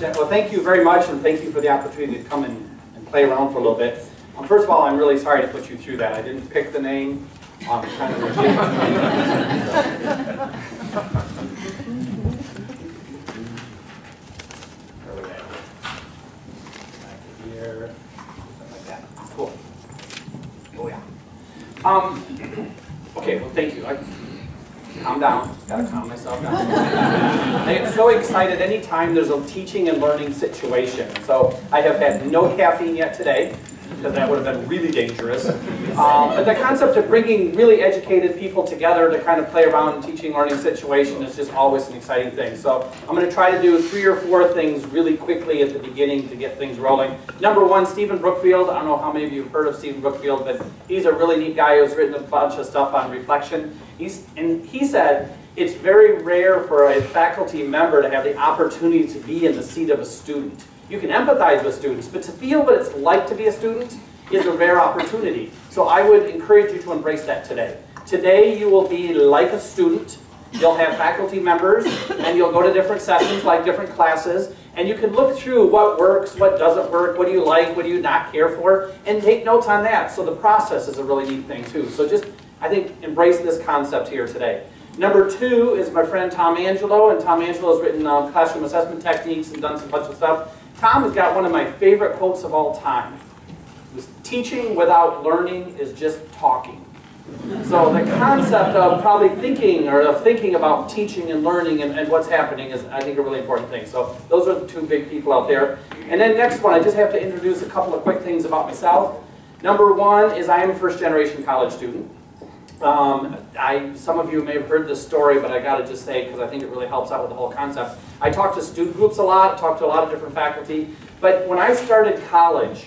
Well, thank you very much, and thank you for the opportunity to come and, and play around for a little bit. Um, first of all, I'm really sorry to put you through that. I didn't pick the name. Um, kind of Here, like that. Cool. Oh yeah. Um, okay, well, thank you. I, calm down. Gotta calm myself down. I get so excited anytime there's a teaching and learning situation. So I have had no caffeine yet today because that would have been really dangerous. Um, but the concept of bringing really educated people together to kind of play around in teaching learning situation is just always an exciting thing. So I'm going to try to do three or four things really quickly at the beginning to get things rolling. Number one, Stephen Brookfield. I don't know how many of you have heard of Stephen Brookfield, but he's a really neat guy who's written a bunch of stuff on reflection. He's, and he said, it's very rare for a faculty member to have the opportunity to be in the seat of a student. You can empathize with students, but to feel what it's like to be a student is a rare opportunity. So I would encourage you to embrace that today. Today you will be like a student. You'll have faculty members, and you'll go to different sessions, like different classes, and you can look through what works, what doesn't work, what do you like, what do you not care for, and take notes on that. So the process is a really neat thing too. So just, I think, embrace this concept here today. Number two is my friend Tom Angelo, and Tom Angelo has written um, classroom assessment techniques and done some bunch of stuff. Tom has got one of my favorite quotes of all time. Teaching without learning is just talking. So the concept of probably thinking or of thinking about teaching and learning and, and, what's happening is, I think, a really important thing. So those are the two big people out there. And then next one, I just have to introduce a couple of quick things about myself. Number one is I am a first generation college student. Um, I, some of you may have heard this story, but I got to just say because I think it really helps out with the whole concept. I talk to student groups a lot, talk to a lot of different faculty, but when I started college,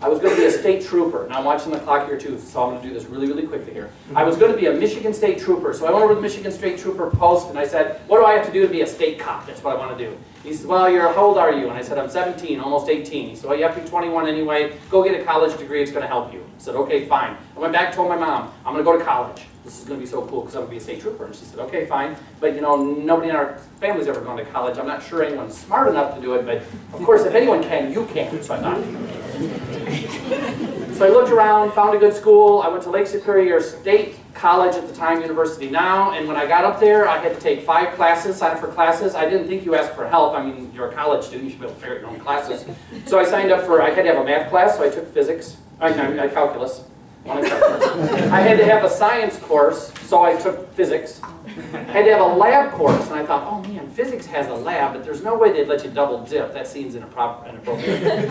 I was going to be a state trooper. and I'm watching the clock here too, so I'm going to do this really, really quickly here. I was going to be a Michigan State Trooper, so I went over to the Michigan State Trooper post and I said, what do I have to do to be a state cop? That's what I want to do. He said, well, you're, how old are you? And I said, I'm 17, almost 18. He said, well, you have to be 21 anyway. Go get a college degree, it's going to help you. I said, okay, fine. I went back, told my mom, I'm going to go to college this is going to be so cool because I'm going to be a state trooper. And she said, okay, fine. But you know, nobody in our family's ever gone to college. I'm not sure anyone's smart enough to do it, but of course, if anyone can, you can. So I thought. so I looked around, found a good school. I went to Lake Superior State College at the time, University now. And when I got up there, I had to take five classes, sign up for classes. I didn't think you asked for help. I mean, you're a college student. You should be able to figure out your own classes. So I signed up for, I had to have a math class, so I took physics, I, I, calculus. I had to have a science course, so I took physics. I had to have a lab course, and I thought, oh man, physics has a lab, but there's no way they'd let you double dip. That seems inappropriate.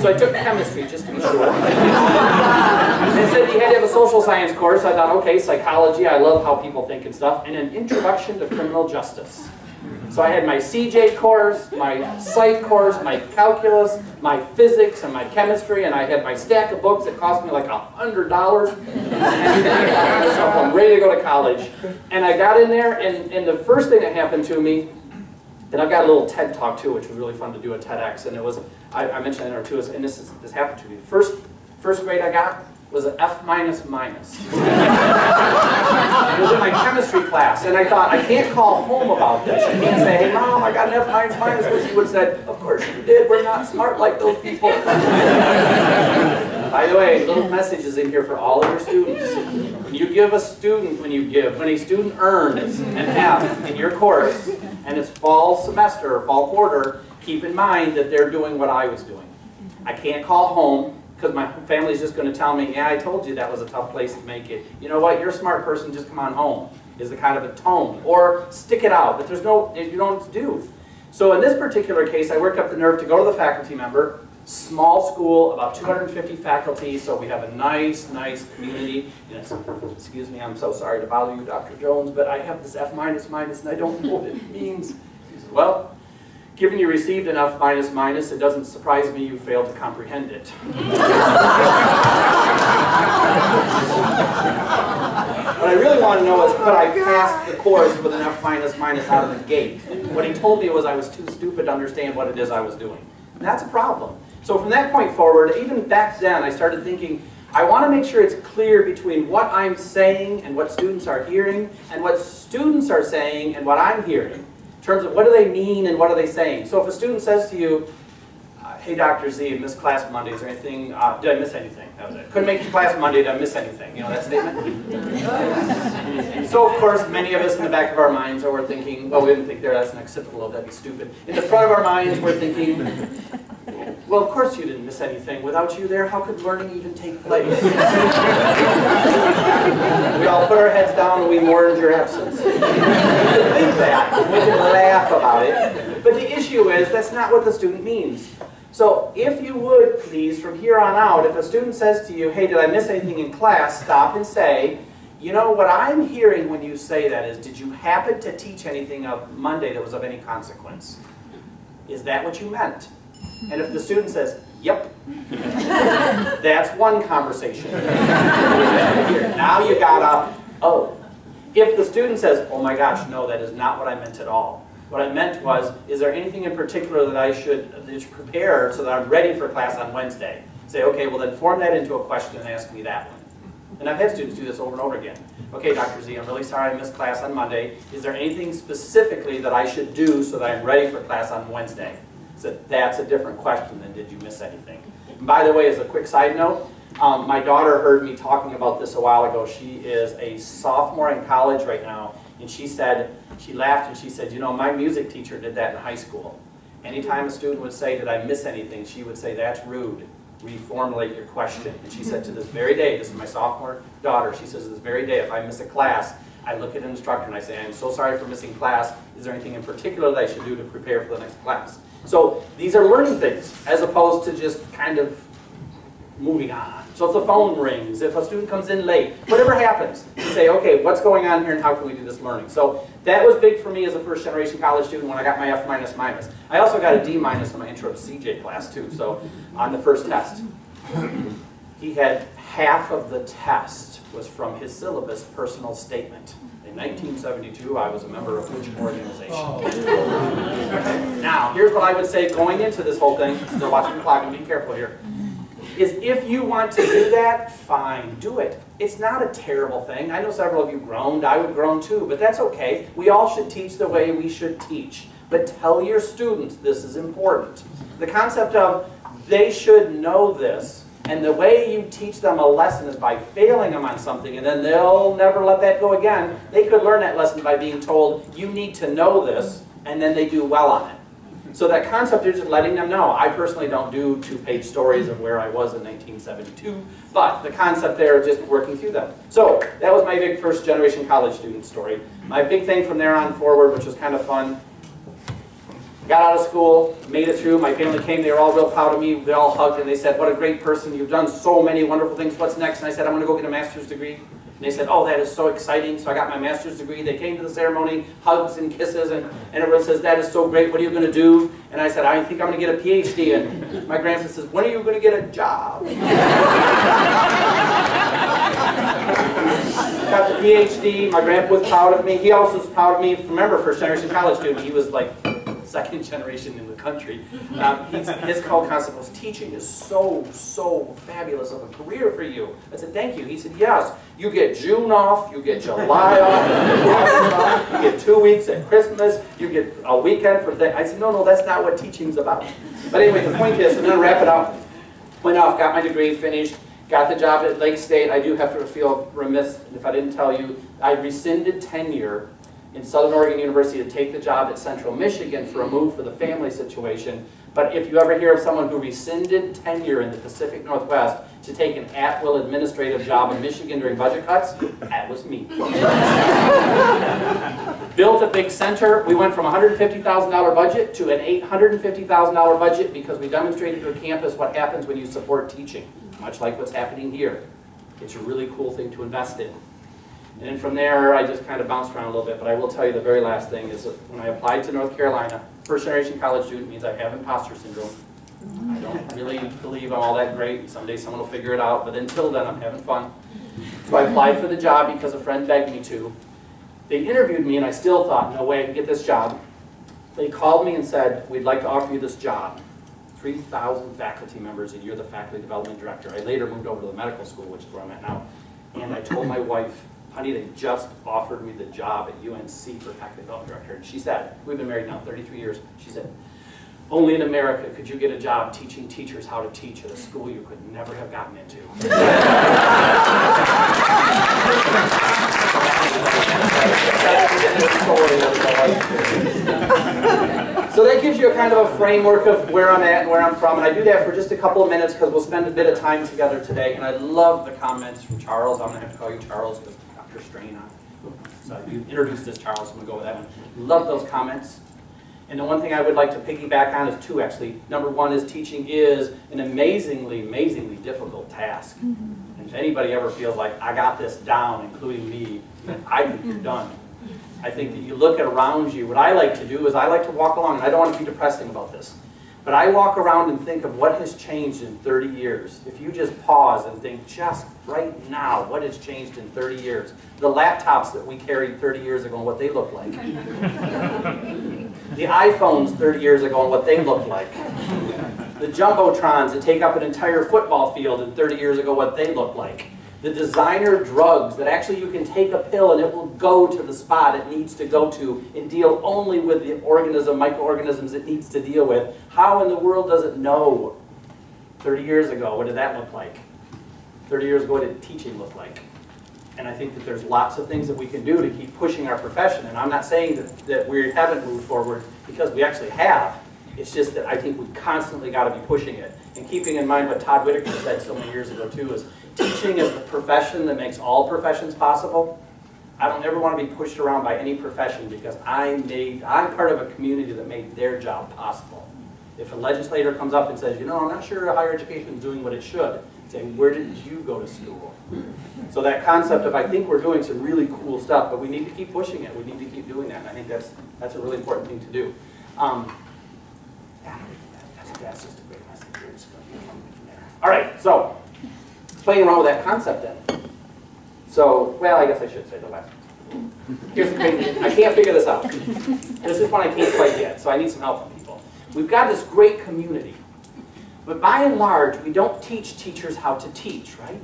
So I took chemistry just to be sure. They said you had to have a social science course. I thought, okay, psychology, I love how people think and stuff, and an introduction to criminal justice. So I had my CJ course, my psych course, my calculus, my physics, and my chemistry, and I had my stack of books that cost me like a hundred dollars. I'm ready to go to college. And I got in there, and, and the first thing that happened to me, and I've got a little TED talk too, which was really fun to do at TEDx, and it was, I, I mentioned in too, and this, is, this happened to me. First, first grade I got, was an F minus minus. it was in my chemistry class, and I thought, I can't call home about this. I can't say, hey mom, I got an F minus minus, but she would have said, of course you did, we're not smart like those people. By the way, little messages in here for all of your students. When you give a student, when you give, when a student earns an F in your course, and it's fall semester or fall quarter, keep in mind that they're doing what I was doing. I can't call home because my family's just going to tell me, yeah, I told you that was a tough place to make it. You know what, you're a smart person, just come on home, is the kind of a tone. Or stick it out, but there's no, you don't do. So in this particular case, I worked up the nerve to go to the faculty member, small school, about 250 faculty, so we have a nice, nice community. excuse me, I'm so sorry to bother you, Dr. Jones, but I have this F minus minus and I don't know what it means. Well, Given you received enough minus minus, it doesn't surprise me you failed to comprehend it. what I really want to know is could I pass the course with enough minus minus out of the gate? What he told me was I was too stupid to understand what it is I was doing. And that's a problem. So from that point forward, even back then, I started thinking, I want to make sure it's clear between what I'm saying and what students are hearing, and what students are saying and what I'm hearing terms of what do they mean and what are they saying. So if a student says to you, hey, Dr. Z, missed class Monday, is there anything, uh, did I miss anything? That was it. Couldn't make it to class Monday, did I miss anything? You know that statement? so, of course, many of us in the back of our minds are we're thinking, well, we didn't think there, that's an occipital, that'd be stupid. In the front of our minds, we're thinking, well, of course you didn't miss anything. Without you there, how could learning even take place? we all put our heads down and we mourned your absence. We can think that. We can laugh about it. But the issue is, that's not what the student means. So if you would, please, from here on out, if a student says to you, hey, did I miss anything in class, stop and say, you know, what I'm hearing when you say that is, did you happen to teach anything of Monday that was of any consequence? Is that what you meant? And if the student says, yep, that's one conversation. now you gotta, oh. If the student says, oh my gosh, no, that is not what I meant at all. What I meant was, is there anything in particular that I should, should prepare so that I'm ready for class on Wednesday? Say, okay, well then form that into a question and ask me that one. And I've had students do this over and over again. Okay, Dr. Z, I'm really sorry I missed class on Monday. Is there anything specifically that I should do so that I'm ready for class on Wednesday? So that's a different question than did you miss anything. And by the way, as a quick side note, um, my daughter heard me talking about this a while ago. She is a sophomore in college right now, and she said, she laughed and she said, you know, my music teacher did that in high school. Anytime a student would say, did I miss anything, she would say, that's rude. Reformulate your question. And she said to this very day, this is my sophomore daughter, she says, to this very day, if I miss a class, I look at an instructor and I say, I'm so sorry for missing class. Is there anything in particular that I should do to prepare for the next class? So these are learning things, as opposed to just kind of moving on. So if the phone rings, if a student comes in late, whatever happens, you say, okay, what's going on here and how can we do this learning? So that was big for me as a first generation college student when I got my F minus minus. I also got a D minus in my intro to CJ class too, so on the first test. He had half of the test was from his syllabus personal statement. In 1972, I was a member of which organization? Oh. now, here's what I would say going into this whole thing, still watching the clock and be careful here, is if you want to do that, fine, do it. It's not a terrible thing. I know several of you groaned, I would groan too, but that's okay. We all should teach the way we should teach. But tell your students this is important. The concept of they should know this and the way you teach them a lesson is by failing them on something, and then they'll never let that go again. They could learn that lesson by being told, you need to know this, and then they do well on it. So that concept is just letting them know. I personally don't do two-page stories of where I was in 1972, but the concept there is just working through them. So that was my big first-generation college student story. My big thing from there on forward, which was kind of fun, Got out of school, made it through, my family came, they were all real proud of me, they all hugged and they said, what a great person, you've done so many wonderful things, what's next? And I said, I'm going to go get a master's degree. And they said, oh, that is so exciting. So I got my master's degree. They came to the ceremony, hugs and kisses, and, and everyone says, that is so great. What are you going to do? And I said, I think I'm going to get a PhD. And my grandson says, when are you going to get a job? got the PhD. My grandpa was proud of me. He also was proud of me. Remember, first generation college student. He was like second generation in the country. Um, his whole concept was teaching is so, so fabulous of a career for you. I said, thank you. He said, yes, you get June off, you get July off, you get two weeks at Christmas, you get a weekend for that. I said, no, no, that's not what teaching's about. But anyway, the point is, and then wrap it up, went off, got my degree, finished, got the job at Lake State. I do have to feel remiss if I didn't tell you, I rescinded tenure in Southern Oregon University to take the job at Central Michigan for a move for the family situation. But if you ever hear of someone who rescinded tenure in the Pacific Northwest to take an at-will administrative job in Michigan during budget cuts, that was me. Built a big center. We went from a $150,000 budget to an $850,000 budget because we demonstrated to a campus what happens when you support teaching, much like what's happening here. It's a really cool thing to invest in. And from there, I just kind of bounced around a little bit, but I will tell you the very last thing is that when I applied to North Carolina, first generation college student means I have imposter syndrome. I don't really believe I'm all that great. Someday someone will figure it out, but until then, I'm having fun. So I applied for the job because a friend begged me to. They interviewed me, and I still thought, no way I can get this job. They called me and said, we'd like to offer you this job. 3,000 faculty members, and you're the faculty development director. I later moved over to the medical school, which is where I'm at now. And I told my wife, honey, they just offered me the job at UNC for faculty development director. And she said, we've been married now 33 years. She said, Only in America could you get a job teaching teachers how to teach at a school you could never have gotten into. so that gives you a kind of a framework of where I'm at and where I'm from. And I do that for just a couple of minutes because we'll spend a bit of time together today. And I love the comments from Charles. I'm going to have to call you Charles because Dr. Strain on. So you introduced this, Charles, I'm going to go with that one. Love those comments. And the one thing I would like to piggyback on is two, actually. Number one is teaching is an amazingly, amazingly difficult task. And if anybody ever feels like, I got this down, including me, I think you're mm-hmm. done. I think that you look at around you, what I like to do is I like to walk along, and I don't want to be depressing about this, but I walk around and think of what has changed in 30 years. If you just pause and think just right now, what has changed in 30 years? The laptops that we carried 30 years ago and what they look like. the iPhones 30 years ago and what they look like. The Jumbotrons that take up an entire football field and 30 years ago what they look like. The designer drugs that actually you can take a pill and it will go to the spot it needs to go to and deal only with the organism, microorganisms it needs to deal with. How in the world does it know? 30 years ago, what did that look like? 30 years ago, what did teaching look like? And I think that there's lots of things that we can do to keep pushing our profession. And I'm not saying that, that we haven't moved forward because we actually have. It's just that I think we constantly got to be pushing it. And keeping in mind what Todd Whitaker said so many years ago too is teaching is the profession that makes all professions possible. I don't ever want to be pushed around by any profession because I made, I'm part of a community that made their job possible. If a legislator comes up and says, you know, I'm not sure higher education is doing what it should, say, where did you go to school? So that concept of I think we're doing some really cool stuff, but we need to keep pushing it. We need to keep doing that. And I think that's that's a really important thing to do. Um, that's, that's just a great message. All right, so playing around with that concept then. So, well, I guess I should say the last. Here's the thing. I can't figure this out. This is one I can't quite get, so I need some help from people. We've got this great community, but by and large, we don't teach teachers how to teach, right?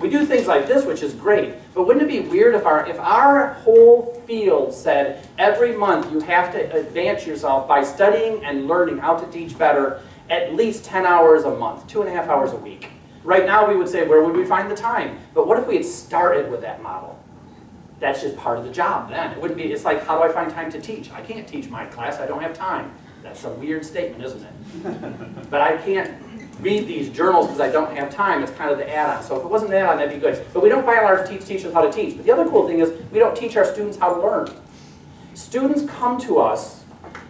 We do things like this, which is great, but wouldn't it be weird if our, if our whole field said every month you have to advance yourself by studying and learning how to teach better at least 10 hours a month, two and a half hours a week? Right now we would say, where would we find the time? But what if we had started with that model? That's just part of the job then. It wouldn't be, it's like, how do I find time to teach? I can't teach my class, I don't have time. That's a weird statement, isn't it? but I can't read these journals because I don't have time. It's kind of the add-on. So if it wasn't an add-on, that'd be good. But we don't by and large teach teachers how to teach. But the other cool thing is we don't teach our students how to learn. Students come to us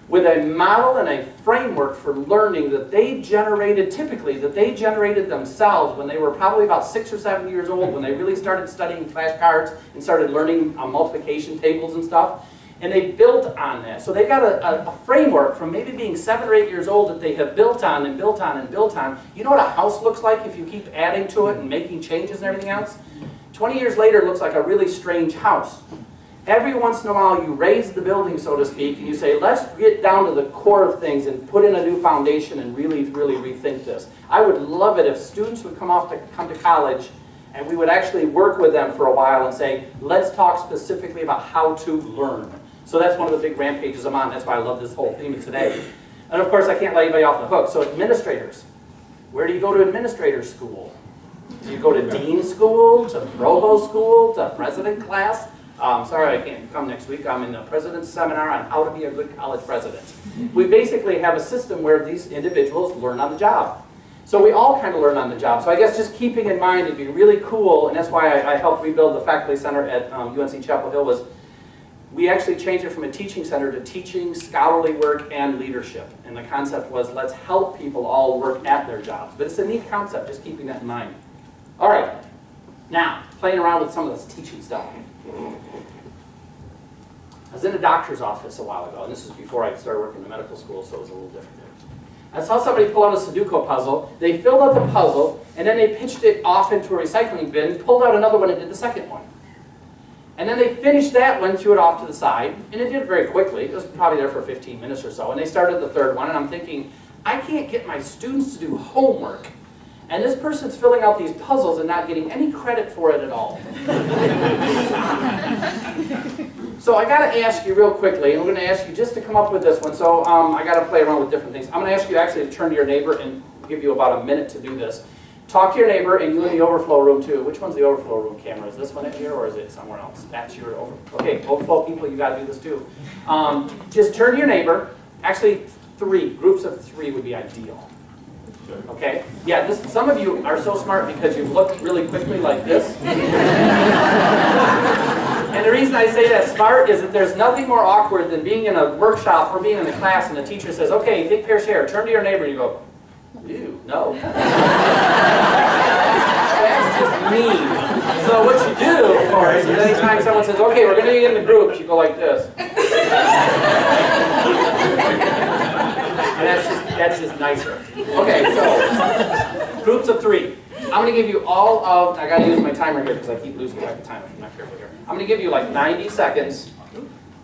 with a model and a framework for learning that they generated, typically, that they generated themselves when they were probably about six or seven years old, when they really started studying flashcards and started learning uh, multiplication tables and stuff. And they built on that. So they've got a, a, framework from maybe being seven or eight years old that they have built on and built on and built on. You know what a house looks like if you keep adding to it and making changes and everything else? 20 years later, it looks like a really strange house. Every once in a while, you raise the building, so to speak, and you say, let's get down to the core of things and put in a new foundation and really, really rethink this. I would love it if students would come off to come to college and we would actually work with them for a while and say, let's talk specifically about how to learn. So that's one of the big rampages I'm on. That's why I love this whole theme today. And of course, I can't let anybody off the hook. So administrators, where do you go to administrator school? Do you go to dean school, to provost school, to president class? Um, sorry, I can't come next week. I'm in the president's seminar on how to be a good college president. We basically have a system where these individuals learn on the job. So we all kind of learn on the job. So I guess just keeping in mind it'd be really cool, and that's why I, I helped rebuild the faculty center at um, UNC Chapel Hill was we actually changed it from a teaching center to teaching, scholarly work, and leadership. And the concept was let's help people all work at their jobs. But it's a neat concept, just keeping that in mind. All right, now, playing around with some of this teaching stuff. I was in a doctor's office a while ago, and this was before I started working in medical school, so it was a little different. I saw somebody pull out a Sudoku puzzle. They filled out the puzzle, and then they pitched it off into a recycling bin, pulled out another one, and did the second one. And then they finished that one, threw it off to the side, and it did very quickly. It was probably there for 15 minutes or so. And they started the third one, and I'm thinking, I can't get my students to do homework. And this person's filling out these puzzles and not getting any credit for it at all. So I gotta ask you real quickly, and we're gonna ask you just to come up with this one. So um, I gotta play around with different things. I'm gonna ask you actually to turn to your neighbor and give you about a minute to do this. Talk to your neighbor and you in the overflow room too. Which one's the overflow room camera? Is this one in here or is it somewhere else? That's your overflow. Okay, overflow people, you gotta do this too. Um, just turn to your neighbor. Actually, three groups of three would be ideal. Okay? Yeah, this, some of you are so smart because you look really quickly like this. And the reason I say that smart is that there's nothing more awkward than being in a workshop or being in a class and the teacher says, okay, big pair hair, turn to your neighbor, and you go, ew, no. That's just mean. So what you do, of course, is anytime someone says, okay, we're going to be in the groups, you go like this. And that's just, that's just nicer. Okay, so, groups of three. I'm gonna give you all of, I gotta use my timer here because I keep losing track of time if I'm not careful here. I'm gonna give you like 90 seconds,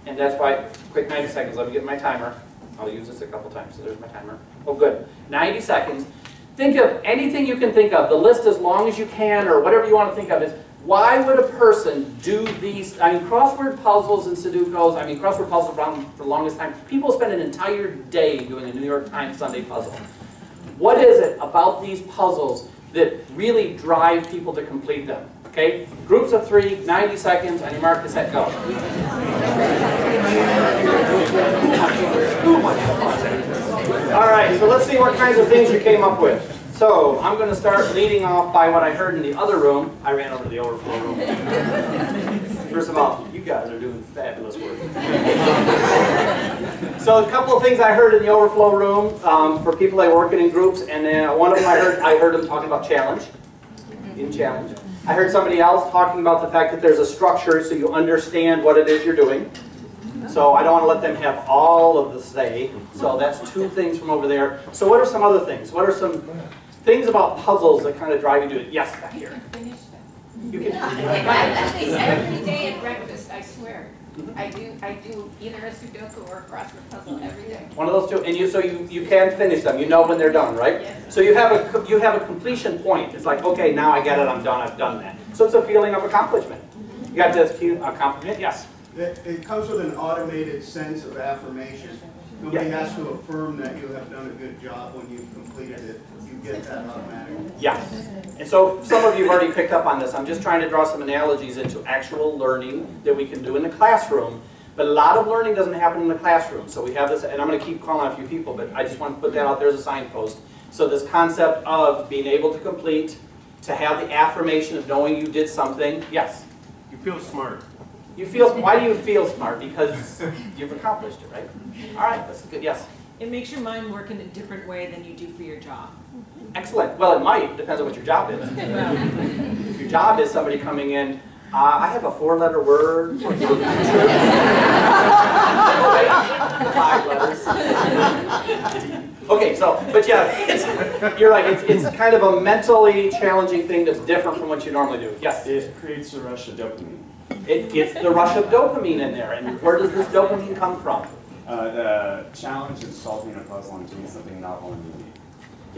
and that's why, quick 90 seconds, let me get my timer. I'll use this a couple times, so there's my timer. Oh, good. 90 seconds. Think of anything you can think of, the list as long as you can, or whatever you want to think of is, why would a person do these, I mean, crossword puzzles and Sudokus, I mean, crossword puzzles around for the longest time. People spend an entire day doing a New York Times Sunday puzzle. What is it about these puzzles that really drive people to complete them? Okay, groups of three, 90 seconds, on your mark, get set, go. All right, so let's see what kinds of things you came up with. So I'm going to start leading off by what I heard in the other room. I ran over to the overflow room. First of all, you guys are doing fabulous work. so a couple of things I heard in the overflow room um, for people that are working in groups, and then one of them I heard I heard them talking about challenge. In challenge, I heard somebody else talking about the fact that there's a structure so you understand what it is you're doing. So I don't want to let them have all of the say. So that's two things from over there. So what are some other things? What are some things about puzzles that kind of drive you to it? Yes, back here. Finish them. You can. Every day at breakfast, I swear. Mm-hmm. I do, I do either a Sudoku or a crossword puzzle every day. One of those two, and you so you you can finish them. You know when they're done, right? Yes. So you have a you have a completion point. It's like okay, now I get it. I'm done. I've done that. So it's a feeling of accomplishment. Mm-hmm. You got this cue- accomplishment. Yes. It, it comes with an automated sense of affirmation. Nobody Yeah. has to affirm that you have done a good job when you've completed it. You get that automatically. Yes. And so some of you have already picked up on this. I'm just trying to draw some analogies into actual learning that we can do in the classroom. But a lot of learning doesn't happen in the classroom. So we have this, and I'm going to keep calling on a few people, but I just want to put that out there as a signpost. So this concept of being able to complete, to have the affirmation of knowing you did something. Yes. You feel smart. You feel, why do you feel smart? Because you've accomplished it, right? All right, that's good. Yes. It makes your mind work in a different way than you do for your job. Excellent. Well, it might. Depends on what your job is. If your job is somebody coming in, uh, I have a four-letter word for your future. Five letters. Okay, so, but yeah, it's, you're right. It's, it's kind of a mentally challenging thing that's different from what you normally do. Yes. It creates a rush of dopamine. It gets the rush of dopamine in there. And where does this dopamine come from? Uh, the challenge is solving a puzzle and doing something novel and unique.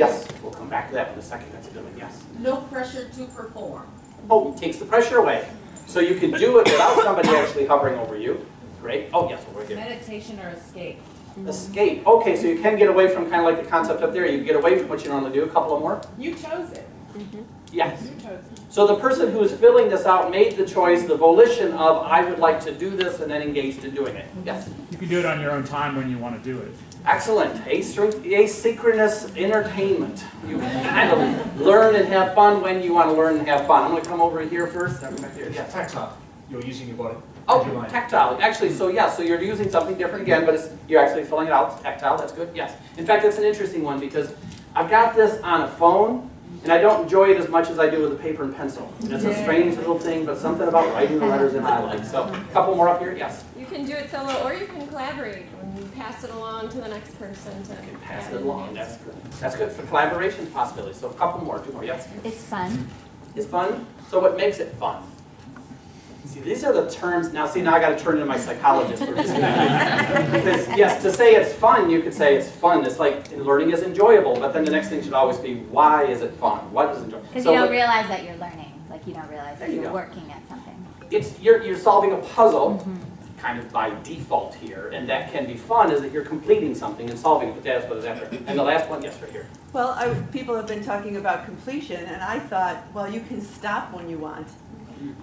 Yes. We'll come back to that in a second. That's a good one. Yes. No pressure to perform. Oh, it takes the pressure away. So you can do it without somebody actually hovering over you. Great. Oh, yes, we're here. Meditation or escape. Escape. Okay, so you can get away from kind of like the concept up there. You can get away from what you normally do. A couple of more. You chose it. Mm-hmm. Yes. You chose it. So the person who is filling this out made the choice, the volition of, I would like to do this, and then engaged in doing it. Yes. You can do it on your own time when you want to do it. Excellent. Asynch- Asynchronous entertainment. You kind of learn and have fun when you want to learn and have fun. I'm going to come over here first. I'm here. Yes. Tactile. You're using your body. Oh, Your tactile. Actually, so yeah, so you're using something different again, but it's, you're actually filling it out. Tactile, that's good. Yes. In fact, it's an interesting one because I've got this on a phone, and I don't enjoy it as much as I do with a paper and pencil. It's a strange little thing, but something about writing the letters in I like. So, a couple more up here. Yes. You can do it solo, or you can collaborate and you pass it along to the next person to. You can pass it along. answer. That's good. That's good for collaboration possibilities. So, a couple more. Two more. Yes. It's fun. It's fun. So, what makes it fun? See, these are the terms. Now, see, now I got to turn into my psychologist for just a minute. Because, yes, to say it's fun, you could say it's fun. It's like learning is enjoyable, but then the next thing should always be, why is it fun? What is enjoyable? Because So you don't what- realize that you're learning. Like you don't realize that you you're go. working at something. it's you're, you're solving a puzzle, mm-hmm. Kind of by default here, and that can be fun, is that you're completing something and solving it, but that's what is after. And the last one, yes, right here. Well, I, people have been talking about completion, and I thought, well, you can stop when you want.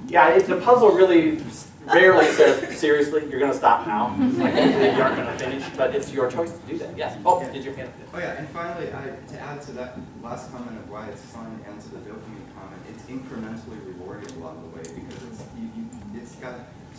Yeah, it, the puzzle really rarely says, seriously, you're gonna stop now. Like, you aren't gonna finish, but it's your choice to do that, yes. Oh, did your hand? Oh yeah, and finally, I, to add to that last comment of why it's fun and to the dopamine comment, it's incrementally rewarding along the way because it's you, you, it's got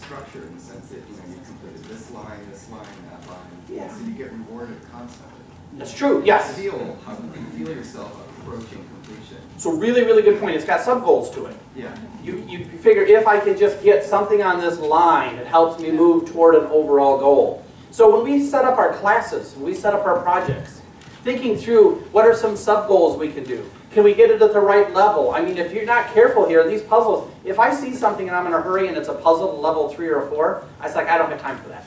structure in the sense that you know you completed this line, this line, that line, Yeah. so you get rewarded constantly. That's true, yes. Feel how you feel yourself approaching completion. So really, really good point. It's got sub-goals to it. Yeah. You, you figure if I can just get something on this line, it helps me move toward an overall goal. So when we set up our classes, when we set up our projects, thinking through what are some sub-goals we can do? Can we get it at the right level? I mean, if you're not careful here, these puzzles, if I see something and I'm in a hurry and it's a puzzle level three or four, I was like, I don't have time for that.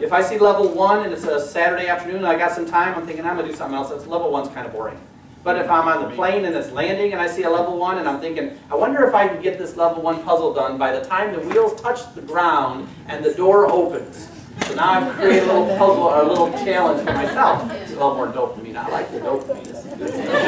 If I see level one and it's a Saturday afternoon and I got some time, I'm thinking I'm gonna do something else, that's level one's kind of boring. But if I'm on the plane and it's landing and I see a level one and I'm thinking, I wonder if I can get this level one puzzle done by the time the wheels touch the ground and the door opens. So now I've created a little puzzle, or a little challenge for myself. It's a little more dopamine. I like the dopamine. It's good stuff.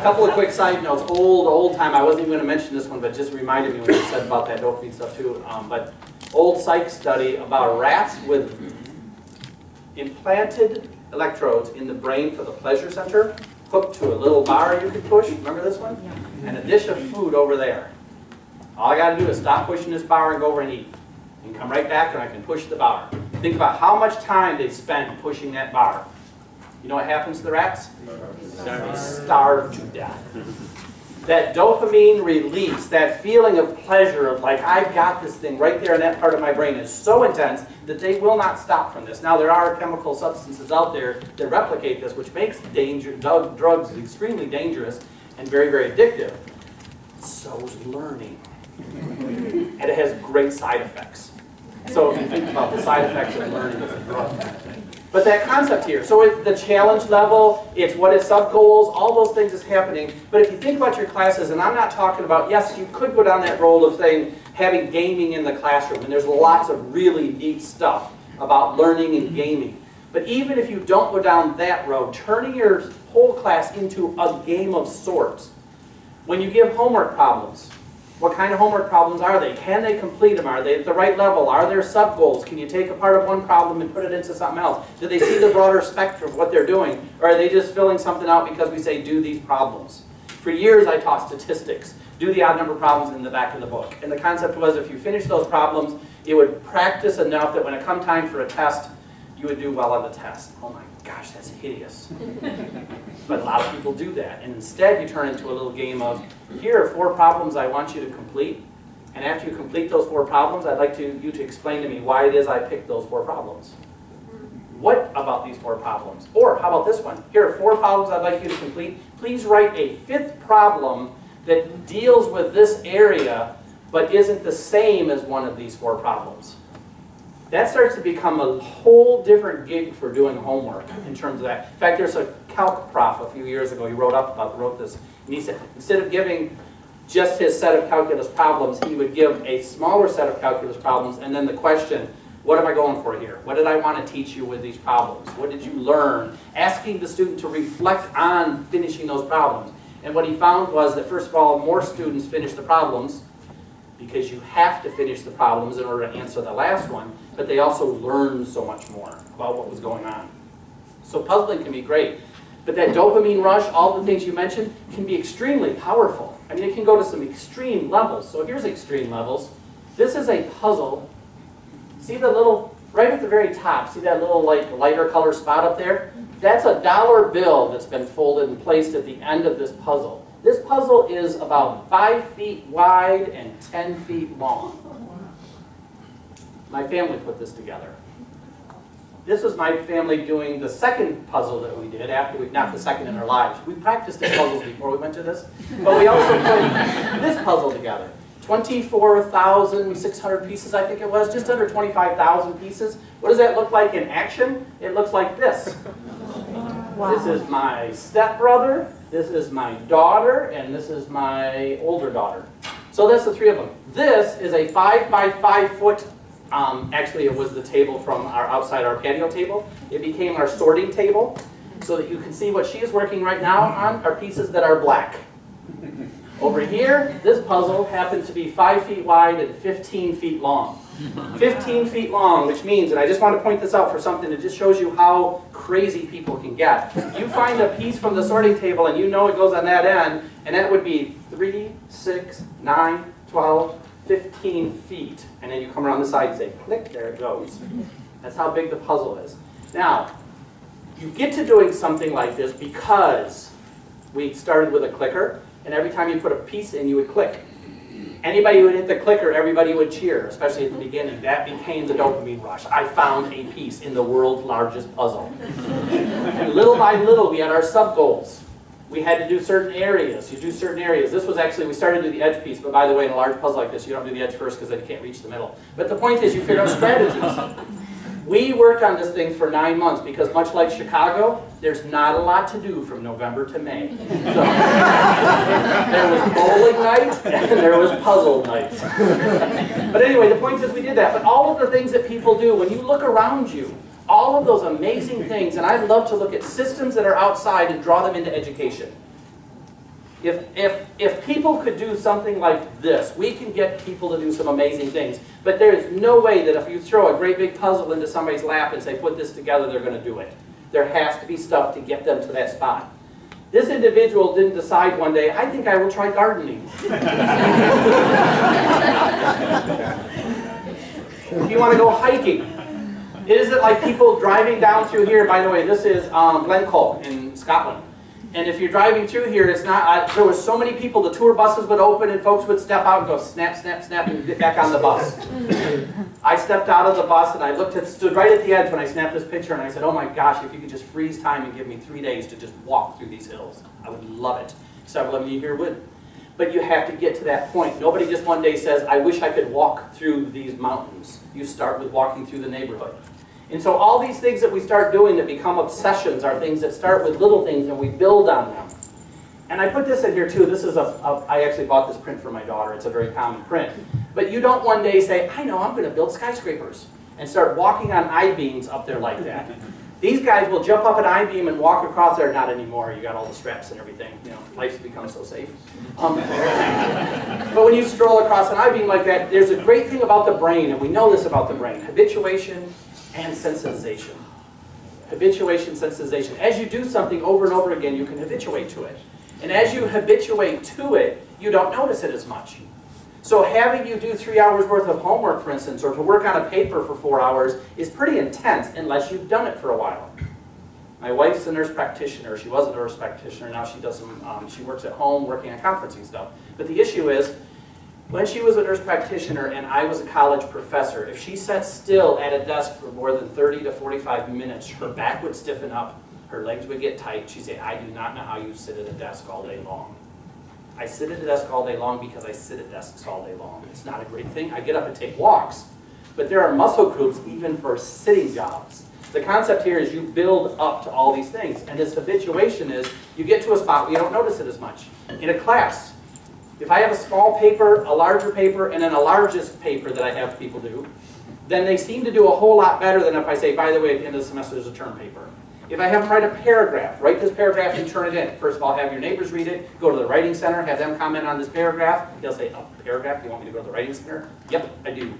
A couple of quick side notes. Old, old time. I wasn't even going to mention this one, but just reminded me when you said about that dopamine stuff too. Um, but old psych study about rats with implanted electrodes in the brain for the pleasure center, hooked to a little bar you could push. Remember this one? Yeah. And a dish of food over there. All I got to do is stop pushing this bar and go over and eat. And come right back and I can push the bar. Think about how much time they spent pushing that bar. You know what happens to the rats? They starve to death. That dopamine release, that feeling of pleasure of like, I've got this thing right there in that part of my brain is so intense that they will not stop from this. Now, there are chemical substances out there that replicate this, which makes danger, drugs extremely dangerous and very, very addictive. So is learning. And it has great side effects. So if you think about the side effects of learning as a drug. But that concept here, so it, the challenge level, it's what is sub-goals, all those things is happening. But if you think about your classes, and I'm not talking about, yes, you could go down that road of saying, having gaming in the classroom, and there's lots of really neat stuff about learning and gaming. But even if you don't go down that road, turning your whole class into a game of sorts. When you give homework problems, what kind of homework problems are they? Can they complete them? Are they at the right level? Are there sub-goals? Can you take a part of one problem and put it into something else? Do they see the broader spectrum of what they're doing? Or are they just filling something out because we say do these problems? For years I taught statistics. Do the odd number problems in the back of the book. And the concept was if you finish those problems, it would practice enough that when it come time for a test, you would do well on the test. Oh my gosh, that's hideous. But a lot of people do that. And instead you turn into a little game of, here are four problems I want you to complete. And after you complete those four problems, I'd like to, you to explain to me why it is I picked those four problems. What about these four problems? Or how about this one? Here are four problems I'd like you to complete. Please write a fifth problem that deals with this area but isn't the same as one of these four problems. That starts to become a whole different gig for doing homework in terms of that. In fact, there's a calc prof a few years ago, he wrote up about, wrote this, and he said, instead of giving just his set of calculus problems, he would give a smaller set of calculus problems, and then the question, what am I going for here? What did I want to teach you with these problems? What did you learn? Asking the student to reflect on finishing those problems. And what he found was that, first of all, more students finished the problems, because you have to finish the problems in order to answer the last one, but they also learn so much more about what was going on. So puzzling can be great, but that dopamine rush, all the things you mentioned, can be extremely powerful. I mean, it can go to some extreme levels. So here's extreme levels. This is a puzzle. See the little, right at the very top, see that little like lighter color spot up there? That's a dollar bill that's been folded and placed at the end of this puzzle. This puzzle is about five feet wide and 10 feet long. My family put this together. This was my family doing the second puzzle that we did after we, not the second in our lives. We practiced at puzzles before we went to this, but we also put this puzzle together. 24,600 pieces, I think it was, just under 25,000 pieces. What does that look like in action? It looks like this. This is my stepbrother, this is my daughter, and this is my older daughter. So that's the three of them. This is a five by five foot, um, actually it was the table from our outside our patio table. It became our sorting table so that you can see what she is working right now on are pieces that are black. Over here, this puzzle happened to be five feet wide and 15 feet long. 15 feet long, which means, and I just want to point this out for something that just shows you how crazy people can get. You find a piece from the sorting table and you know it goes on that end, and that would be 3, 6, 9, 12, 15 feet. And then you come around the side and say, click, there it goes. That's how big the puzzle is. Now, you get to doing something like this because we started with a clicker, and every time you put a piece in, you would click. Anybody who would hit the clicker, everybody would cheer, especially at the beginning. That became the dopamine rush. I found a piece in the world's largest puzzle. and little by little, we had our sub goals. We had to do certain areas. You do certain areas. This was actually, we started to do the edge piece, but by the way, in a large puzzle like this, you don't do the edge first because then you can't reach the middle. But the point is, you figure out strategies. We worked on this thing for nine months because much like Chicago, there's not a lot to do from November to May. So, there was bowling night and there was puzzle night. But anyway, the point is we did that. But all of the things that people do, when you look around you, all of those amazing things, and I love to look at systems that are outside and draw them into education. If, if, if people could do something like this, we can get people to do some amazing things. But there is no way that if you throw a great big puzzle into somebody's lap and say, put this together, they're going to do it. There has to be stuff to get them to that spot. This individual didn't decide one day, I think I will try gardening. if you want to go hiking, is it like people driving down through here? By the way, this is um, Glencoe in Scotland. And if you're driving through here, it's not, uh, there were so many people, the tour buses would open and folks would step out and go snap, snap, snap and get back on the bus. I stepped out of the bus and I looked at, stood right at the edge when I snapped this picture and I said, oh my gosh, if you could just freeze time and give me three days to just walk through these hills, I would love it. Several of you here would. But you have to get to that point. Nobody just one day says, I wish I could walk through these mountains. You start with walking through the neighborhood. And so all these things that we start doing that become obsessions are things that start with little things and we build on them. And I put this in here too. This is a, a I actually bought this print for my daughter. It's a very common print. But you don't one day say, I know, I'm going to build skyscrapers and start walking on I-beams up there like that. These guys will jump up an I-beam and walk across there. Not anymore. You got all the straps and everything. You know, life's become so safe. Um, but when you stroll across an I-beam like that, there's a great thing about the brain, and we know this about the brain. Habituation, and sensitization. Habituation, sensitization. As you do something over and over again, you can habituate to it. And as you habituate to it, you don't notice it as much. So having you do three hours worth of homework, for instance, or to work on a paper for four hours is pretty intense unless you've done it for a while. My wife's a nurse practitioner. She was a nurse practitioner. Now she does some, um, she works at home working on conferencing stuff. But the issue is, when she was a nurse practitioner and I was a college professor, if she sat still at a desk for more than 30 to 45 minutes, her back would stiffen up, her legs would get tight. She'd say, I do not know how you sit at a desk all day long. I sit at a desk all day long because I sit at desks all day long. It's not a great thing. I get up and take walks. But there are muscle groups even for sitting jobs. The concept here is you build up to all these things. And this habituation is you get to a spot where you don't notice it as much. In a class, if I have a small paper, a larger paper, and then a largest paper that I have people do, then they seem to do a whole lot better than if I say, by the way, at the end of the semester there's a term paper. If I have them write a paragraph, write this paragraph and turn it in. First of all, have your neighbors read it, go to the writing center, have them comment on this paragraph. They'll say, a paragraph, you want me to go to the writing center? Yep, I do.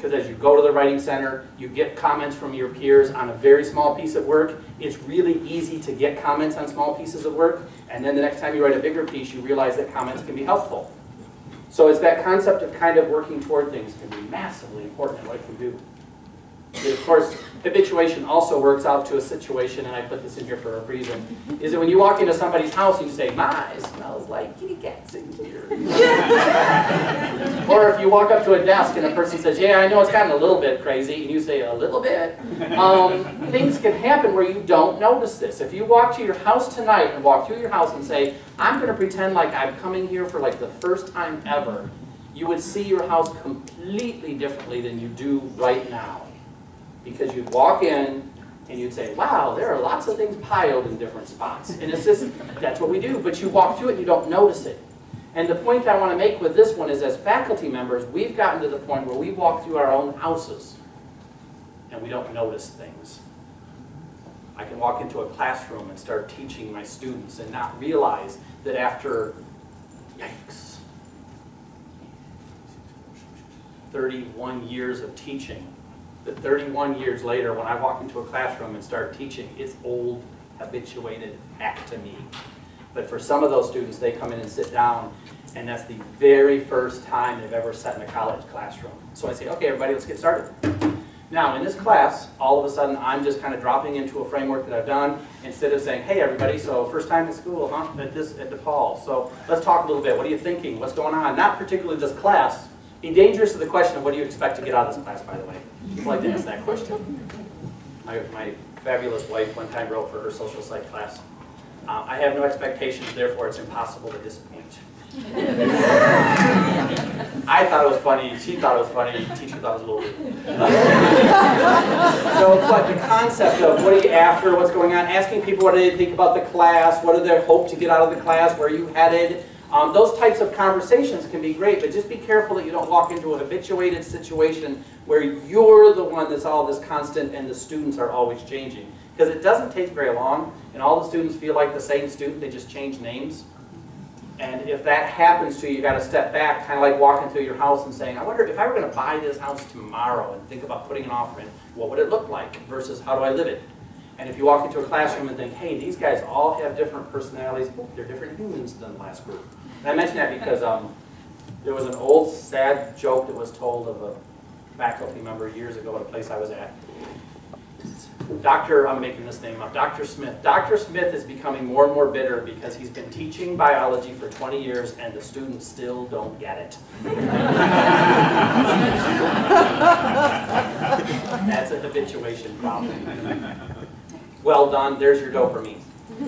Because as you go to the writing center, you get comments from your peers on a very small piece of work. It's really easy to get comments on small pieces of work. And then the next time you write a bigger piece, you realize that comments can be helpful. So it's that concept of kind of working toward things can be massively important in what we do. Of course, habituation also works out to a situation, and I put this in here for a reason, is that when you walk into somebody's house and you say, my, it smells like kitty cats in here. or if you walk up to a desk and a person says, yeah, I know it's gotten a little bit crazy, and you say, a little bit, um, things can happen where you don't notice this. If you walk to your house tonight and walk through your house and say, I'm going to pretend like I'm coming here for like the first time ever, you would see your house completely differently than you do right now. Because you'd walk in and you'd say, wow, there are lots of things piled in different spots. And it's just, that's what we do. But you walk through it and you don't notice it. And the point I want to make with this one is as faculty members, we've gotten to the point where we walk through our own houses and we don't notice things. I can walk into a classroom and start teaching my students and not realize that after, yikes, 31 years of teaching, that 31 years later, when I walk into a classroom and start teaching, it's old, habituated act to me. But for some of those students, they come in and sit down, and that's the very first time they've ever sat in a college classroom. So I say, okay, everybody, let's get started. Now, in this class, all of a sudden, I'm just kind of dropping into a framework that I've done, instead of saying, hey, everybody, so first time in school, huh, at this, at DePaul. So let's talk a little bit. What are you thinking? What's going on? Not particularly this class. Be dangerous to the question of what do you expect to get out of this class, by the way. People like to ask that question. My, my fabulous wife one time wrote for her social psych class, uh, I have no expectations, therefore it's impossible to disappoint. I thought it was funny, she thought it was funny, the teacher thought it was a little rude. So, but the concept of what are you after, what's going on, asking people what do they think about the class, what do they hope to get out of the class, where are you headed, um, those types of conversations can be great, but just be careful that you don't walk into a habituated situation where you're the one that's all this constant and the students are always changing. Because it doesn't take very long, and all the students feel like the same student, they just change names. And if that happens to you, you've got to step back, kind of like walking through your house and saying, I wonder if I were going to buy this house tomorrow and think about putting an offer in, what would it look like versus how do I live it? And if you walk into a classroom and think, hey, these guys all have different personalities, oh, they're different humans than the last group. And I mention that because um, there was an old sad joke that was told of a faculty member years ago at a place I was at. Dr. I'm making this name up, Dr. Smith. Dr. Smith is becoming more and more bitter because he's been teaching biology for 20 years and the students still don't get it. That's a habituation problem. Well done, there's your dopamine.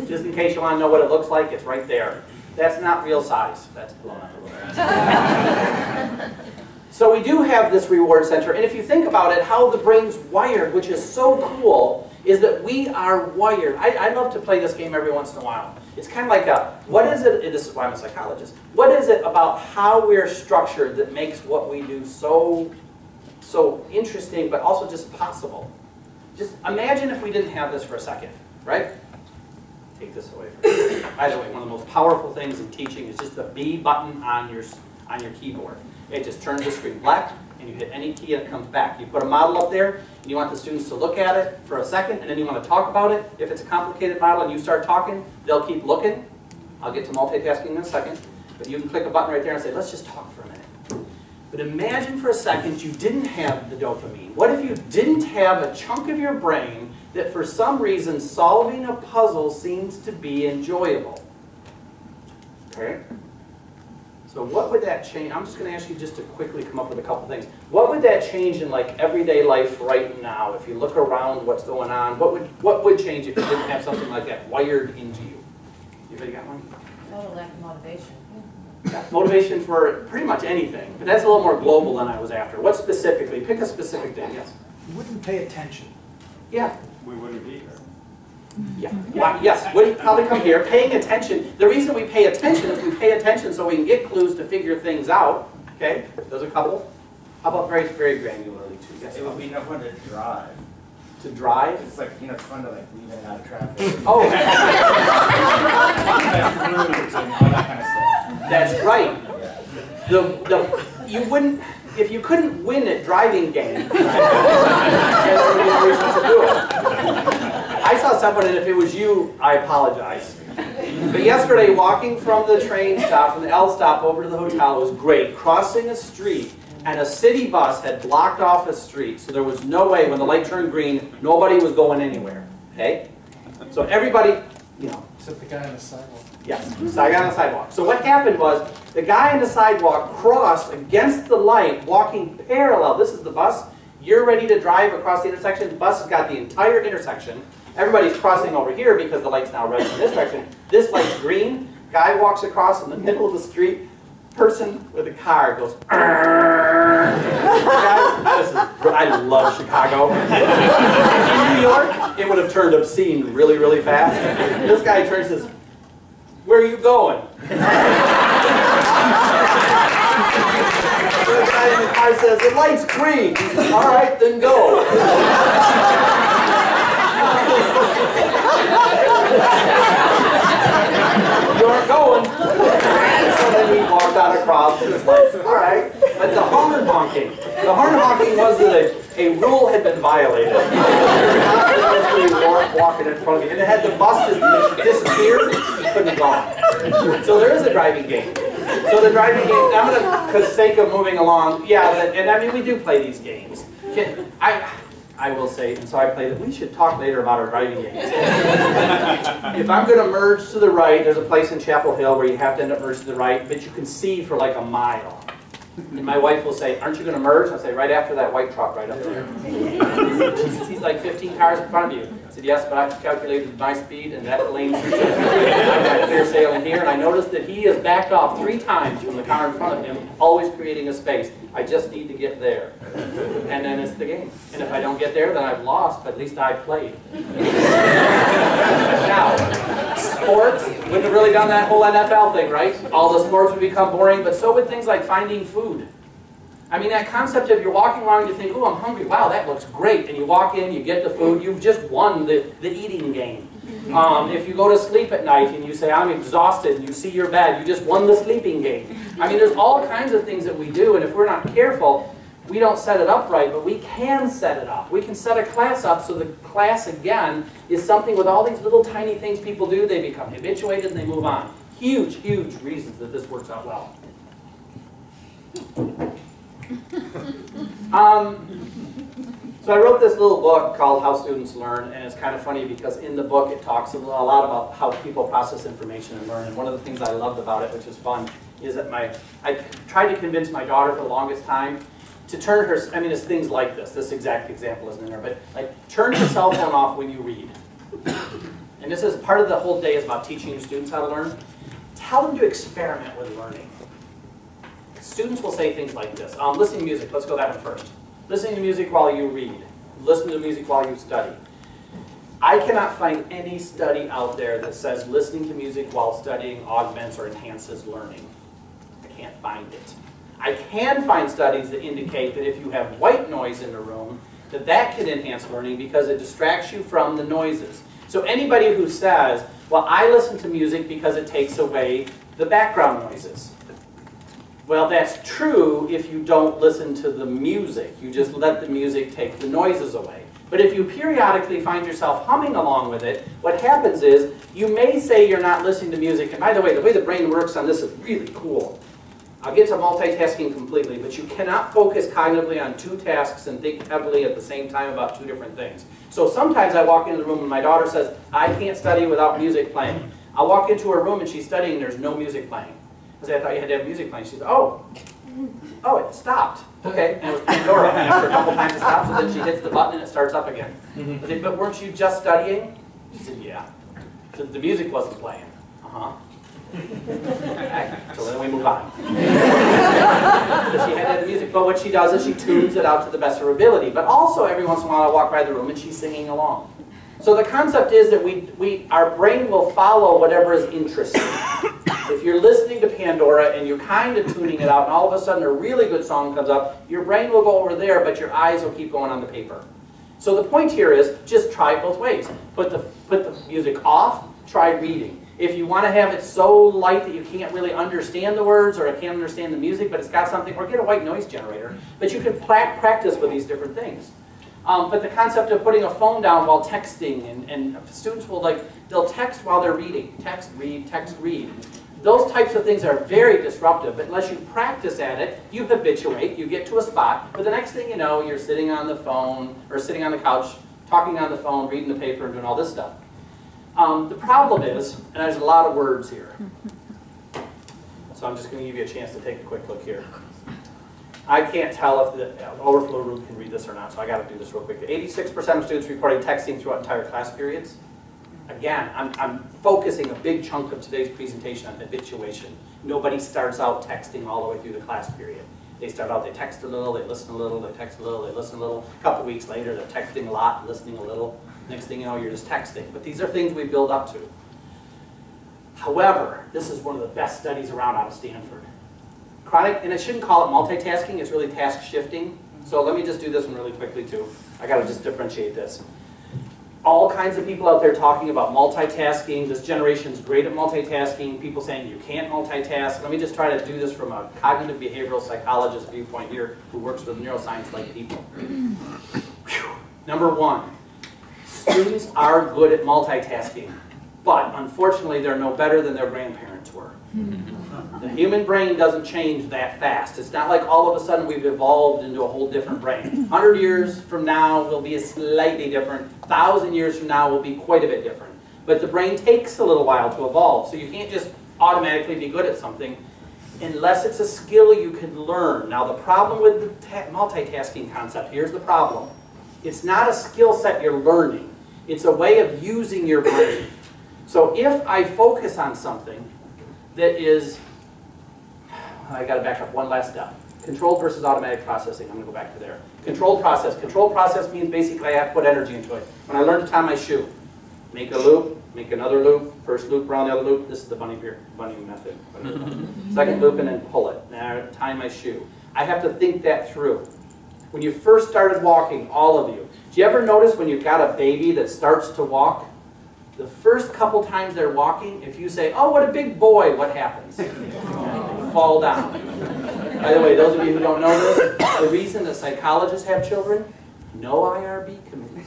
Just in case you want to know what it looks like, it's right there. That's not real size. That's blown up a little bit. So we do have this reward center, and if you think about it, how the brain's wired, which is so cool, is that we are wired. I, I love to play this game every once in a while. It's kind of like a, what is it, this is why I'm a psychologist, what is it about how we're structured that makes what we do so, so interesting, but also just possible? Just imagine if we didn't have this for a second, right? Take this away from. By the way, one of the most powerful things in teaching is just the B button on your, on your keyboard. It just turns the screen black, and you hit any key and it comes back. You put a model up there, and you want the students to look at it for a second, and then you want to talk about it. If it's a complicated model and you start talking, they'll keep looking. I'll get to multitasking in a second, but you can click a button right there and say, let's just talk for a minute. But imagine for a second you didn't have the dopamine. What if you didn't have a chunk of your brain that for some reason solving a puzzle seems to be enjoyable? Okay? So what would that change? I'm just going to ask you just to quickly come up with a couple things. What would that change in like everyday life right now? If you look around what's going on, what would what would change if you didn't have something like that wired into you? Anybody got one? Total lack of motivation. Yeah, motivation for pretty much anything, but that's a little more global than I was after. What specifically? Pick a specific thing. Yes. You wouldn't pay attention. Yeah. We wouldn't be here. Yeah. Why- Yes. Would probably come here, paying attention. The reason we pay attention is we pay attention so we can get clues to figure things out. Okay. There's a couple. How about very very granularly too? Yes. It would be no fun to drive. To drive. It's like, you know, it's fun to like leave in and out of traffic. Oh. Routes and all that kind of stuff. That's right. The, the, you wouldn't, if you couldn't win at driving game. I saw someone, and if it was you, I apologize. But yesterday, walking from the train stop, from the L stop over to the hotel was great. Crossing a street, and a city bus had blocked off a street, so there was no way, when the light turned green, nobody was going anywhere, okay? So everybody, you know, Except the guy on the sidewalk. Yes, so I got on the sidewalk. So what happened was, the guy on the sidewalk crossed against the light, walking parallel. This is the bus. You're ready to drive across the intersection. The bus has got the entire intersection. Everybody's crossing over here because the light's now red in this direction. This light's green. Guy walks across in the middle of the street. Person with a car goes, Guys, is- I love Chicago. In New York, it would have turned obscene really, really fast. This guy turns says, where are you going? The guy in the car says, the light's green. He says, all right, then go. You aren't going. So then we walked out across, and it's like, all right. But the horn honking, the horn honking was that a, a rule had been violated. To walking in front of you, and it had the bus just couldn't gone. So there is a driving game. So the driving game, I'm gonna, for sake of moving along, yeah, and I mean, we do play these games. Can- I, I will say, and so I play that we should talk later about our driving games. If I'm gonna merge to the right, there's a place in Chapel Hill where you have to end up merging to the right, but you can see for like a mile. And my wife will say, aren't you gonna merge? I'll say, right after that white truck right up there. He's like 15 cars in front of you. I said, yes, but I've calculated my speed and that lane's. I've got clear sailing here, and I noticed that he has backed off three times from the car in front of him, always creating a space. I just need to get there. And then it's the game. And if I don't get there, then I've lost, but at least I played. Now, sports, wouldn't have really done that whole NFL thing, right? All the sports would become boring, but so would things like finding food. I mean, that concept of you're walking around and you think, oh, I'm hungry, wow, that looks great. And you walk in, you get the food, you've just won the, the eating game. Um, if you go to sleep at night and you say, I'm exhausted, and you see your bed, you just won the sleeping game. I mean, there's all kinds of things that we do, and if we're not careful, we don't set it up right, but we can set it up. We can set a class up so the class, again, is something with all these little tiny things people do, they become habituated and they move on. Huge, huge reasons that this works out well. Um, so I wrote this little book called How Students Learn, and it's kind of funny because in the book it talks a lot about how people process information and learn. And one of the things I loved about it, which is fun, is that my I tried to convince my daughter for the longest time to turn her. I mean, it's things like this. This exact example isn't in there, but like turn your cell phone off when you read. And this is part of the whole day is about teaching your students how to learn. Tell them to experiment with learning. Students will say things like this. Um, listening to music, let's go that one first. Listening to music while you read. Listen to music while you study. I cannot find any study out there that says listening to music while studying augments or enhances learning. I can't find it. I can find studies that indicate that if you have white noise in the room, that that can enhance learning because it distracts you from the noises. So anybody who says, well, I listen to music because it takes away the background noises. Well, that's true if you don't listen to the music. You just let the music take the noises away. But if you periodically find yourself humming along with it, what happens is you may say you're not listening to music. And by the way, the way the brain works on this is really cool. I'll get to multitasking completely, but you cannot focus cognitively on two tasks and think heavily at the same time about two different things. So sometimes I walk into the room and my daughter says, I can't study without music playing. I'll walk into her room and she's studying and there's no music playing. I say, I thought you had to have music playing. She said, oh, oh, it stopped. Okay, and it was Pandora. And after a couple times it stops, and then she hits the button and it starts up again. I said, but weren't you just studying? She said, yeah. So the music wasn't playing. Uh-huh. Okay, so then we move on. So she had that music, but what she does is she tunes it out to the best of her ability. But also, every once in a while, I walk by the room and she's singing along. So the concept is that we, we, our brain will follow whatever is interesting. If you're listening to Pandora and you're kind of tuning it out, and all of a sudden a really good song comes up, your brain will go over there, but your eyes will keep going on the paper. So the point here is just try it both ways. Put the, put the music off, try reading. If you want to have it so light that you can't really understand the words or I can't understand the music, but it's got something, or get a white noise generator, but you can pra practice with these different things. Um, but the concept of putting a phone down while texting, and, and students will like, they'll text while they're reading. Text, read, text, read. Those types of things are very disruptive, but unless you practice at it, you habituate, you get to a spot, but the next thing you know, you're sitting on the phone, or sitting on the couch, talking on the phone, reading the paper, and doing all this stuff. Um, the problem is, and there's a lot of words here, so I'm just going to give you a chance to take a quick look here. I can't tell if the overflow room can read this or not, so I got to do this real quick. 86% of students reporting texting throughout entire class periods. Again, I'm, I'm focusing a big chunk of today's presentation on habituation. Nobody starts out texting all the way through the class period. They start out, they text a little, they listen a little, they text a little, they listen a little. A couple weeks later, they're texting a lot, listening a little. Next thing you know, you're just texting. But these are things we build up to. However, this is one of the best studies around out of Stanford. Chronic, and I shouldn't call it multitasking, it's really task shifting. So let me just do this one really quickly too. I gotta just differentiate this. All kinds of people out there talking about multitasking. This generation's great at multitasking. People saying you can't multitask. Let me just try to do this from a cognitive behavioral psychologist viewpoint here who works with neuroscience like people. Number one, students are good at multitasking, but unfortunately they're no better than their grandparents. The human brain doesn't change that fast. It's not like all of a sudden we've evolved into a whole different brain. 100 years from now will be a slightly different. 1,000 years from now will be quite a bit different. But the brain takes a little while to evolve, so you can't just automatically be good at something unless it's a skill you can learn. Now the problem with the ta- multitasking concept, here's the problem. It's not a skill set you're learning. It's a way of using your brain. So if I focus on something that is, I gotta back up one last step. Controlled versus automatic processing, I'm gonna go back to there. Controlled process, controlled process means basically I have to put energy into it. When I learn to tie my shoe, make a loop, make another loop, first loop around the other loop, this is the bunny beer, bunny method. Second loop and then pull it, now tie my shoe. I have to think that through. When you first started walking, all of you, do you ever notice when you've got a baby that starts to walk, the first couple times they're walking, if you say, oh, what a big boy, what happens? Fall down. By the way, those of you who don't know this, the reason that psychologists have children, no IRB committees.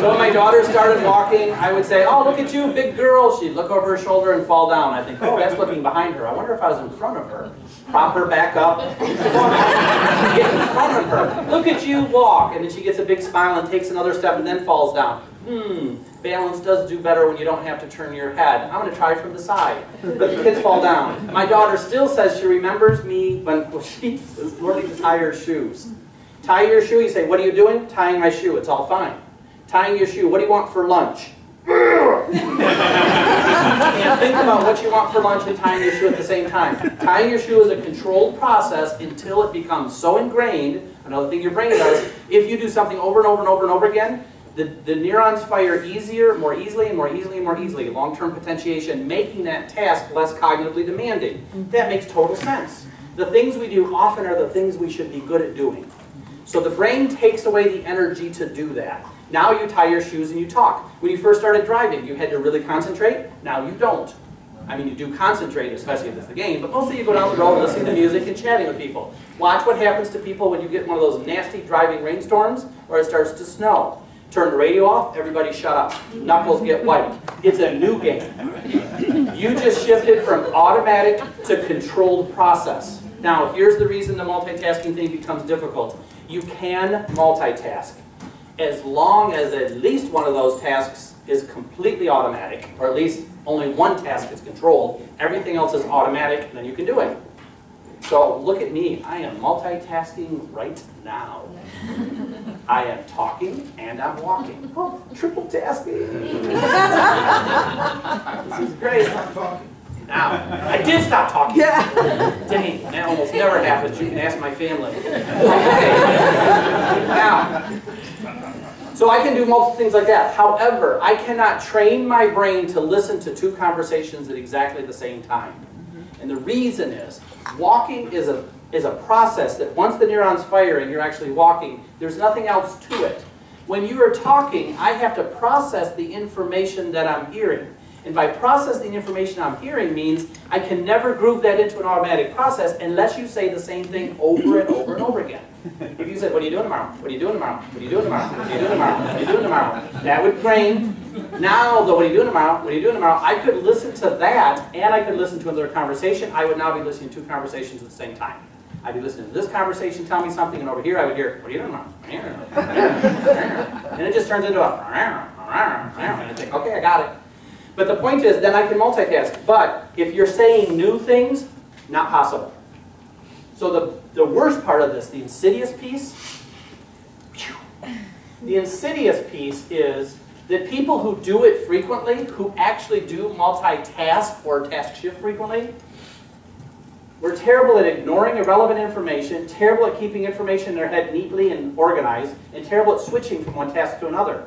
So when my daughter started walking, I would say, oh, look at you, big girl. She'd look over her shoulder and fall down. I think, oh, that's looking behind her. I wonder if I was in front of her. Prop her back up. Get in front of her. Look at you walk. And then she gets a big smile and takes another step and then falls down. Hmm, balance does do better when you don't have to turn your head. I'm going to try from the side. But the kids fall down. My daughter still says she remembers me when well, she was learning to tie her shoes. Tie your shoe, you say, what are you doing? Tying my shoe, it's all fine. Tying your shoe, what do you want for lunch? and think about what you want for lunch and tying your shoe at the same time. Tying your shoe is a controlled process until it becomes so ingrained, another thing your brain does, if you do something over and over and over and over again, the, the neurons fire easier, more easily, and more easily, and more easily. Long-term potentiation, making that task less cognitively demanding. That makes total sense. The things we do often are the things we should be good at doing. So the brain takes away the energy to do that. Now you tie your shoes and you talk. When you first started driving, you had to really concentrate. Now you don't. I mean, you do concentrate, especially if it's the game, but mostly you go down the road listening to music and chatting with people. Watch what happens to people when you get one of those nasty driving rainstorms or it starts to snow. Turn the radio off, everybody shut up. Knuckles get white. It's a new game. You just shifted from automatic to controlled process. Now, here's the reason the multitasking thing becomes difficult. You can multitask as long as at least one of those tasks is completely automatic, or at least only one task is controlled, everything else is automatic, then you can do it. So look at me, I am multitasking right now. I am talking and I'm walking. Oh, triple tasking. this is great. Now, I did stop talking. Yeah. Dang, that almost never happens. You can ask my family. Okay. Now, so I can do multiple things like that. However, I cannot train my brain to listen to two conversations at exactly the same time. And the reason is, walking is a, is a process that once the neurons fire and you're actually walking, there's nothing else to it. When you are talking, I have to process the information that I'm hearing. And by processing the information I'm hearing means I can never groove that into an automatic process unless you say the same thing over and over and over again. If you said, what are you doing tomorrow? What are you doing tomorrow? What are you doing tomorrow? What are you doing tomorrow? What are you doing tomorrow? That would train. Now, though, what are you doing tomorrow? What are you doing tomorrow? I could listen to that and I could listen to another conversation. I would now be listening to two conversations at the same time. I'd be listening to this conversation tell me something, and over here I would hear, what are you doing tomorrow? And it just turns into a, and I think, okay, I got it. But the point is, then I can multitask. But if you're saying new things, not possible. So the, the worst part of this, the insidious piece, the insidious piece is that people who do it frequently, who actually do multitask or task shift frequently, we're terrible at ignoring irrelevant information, terrible at keeping information in their head neatly and organized, and terrible at switching from one task to another.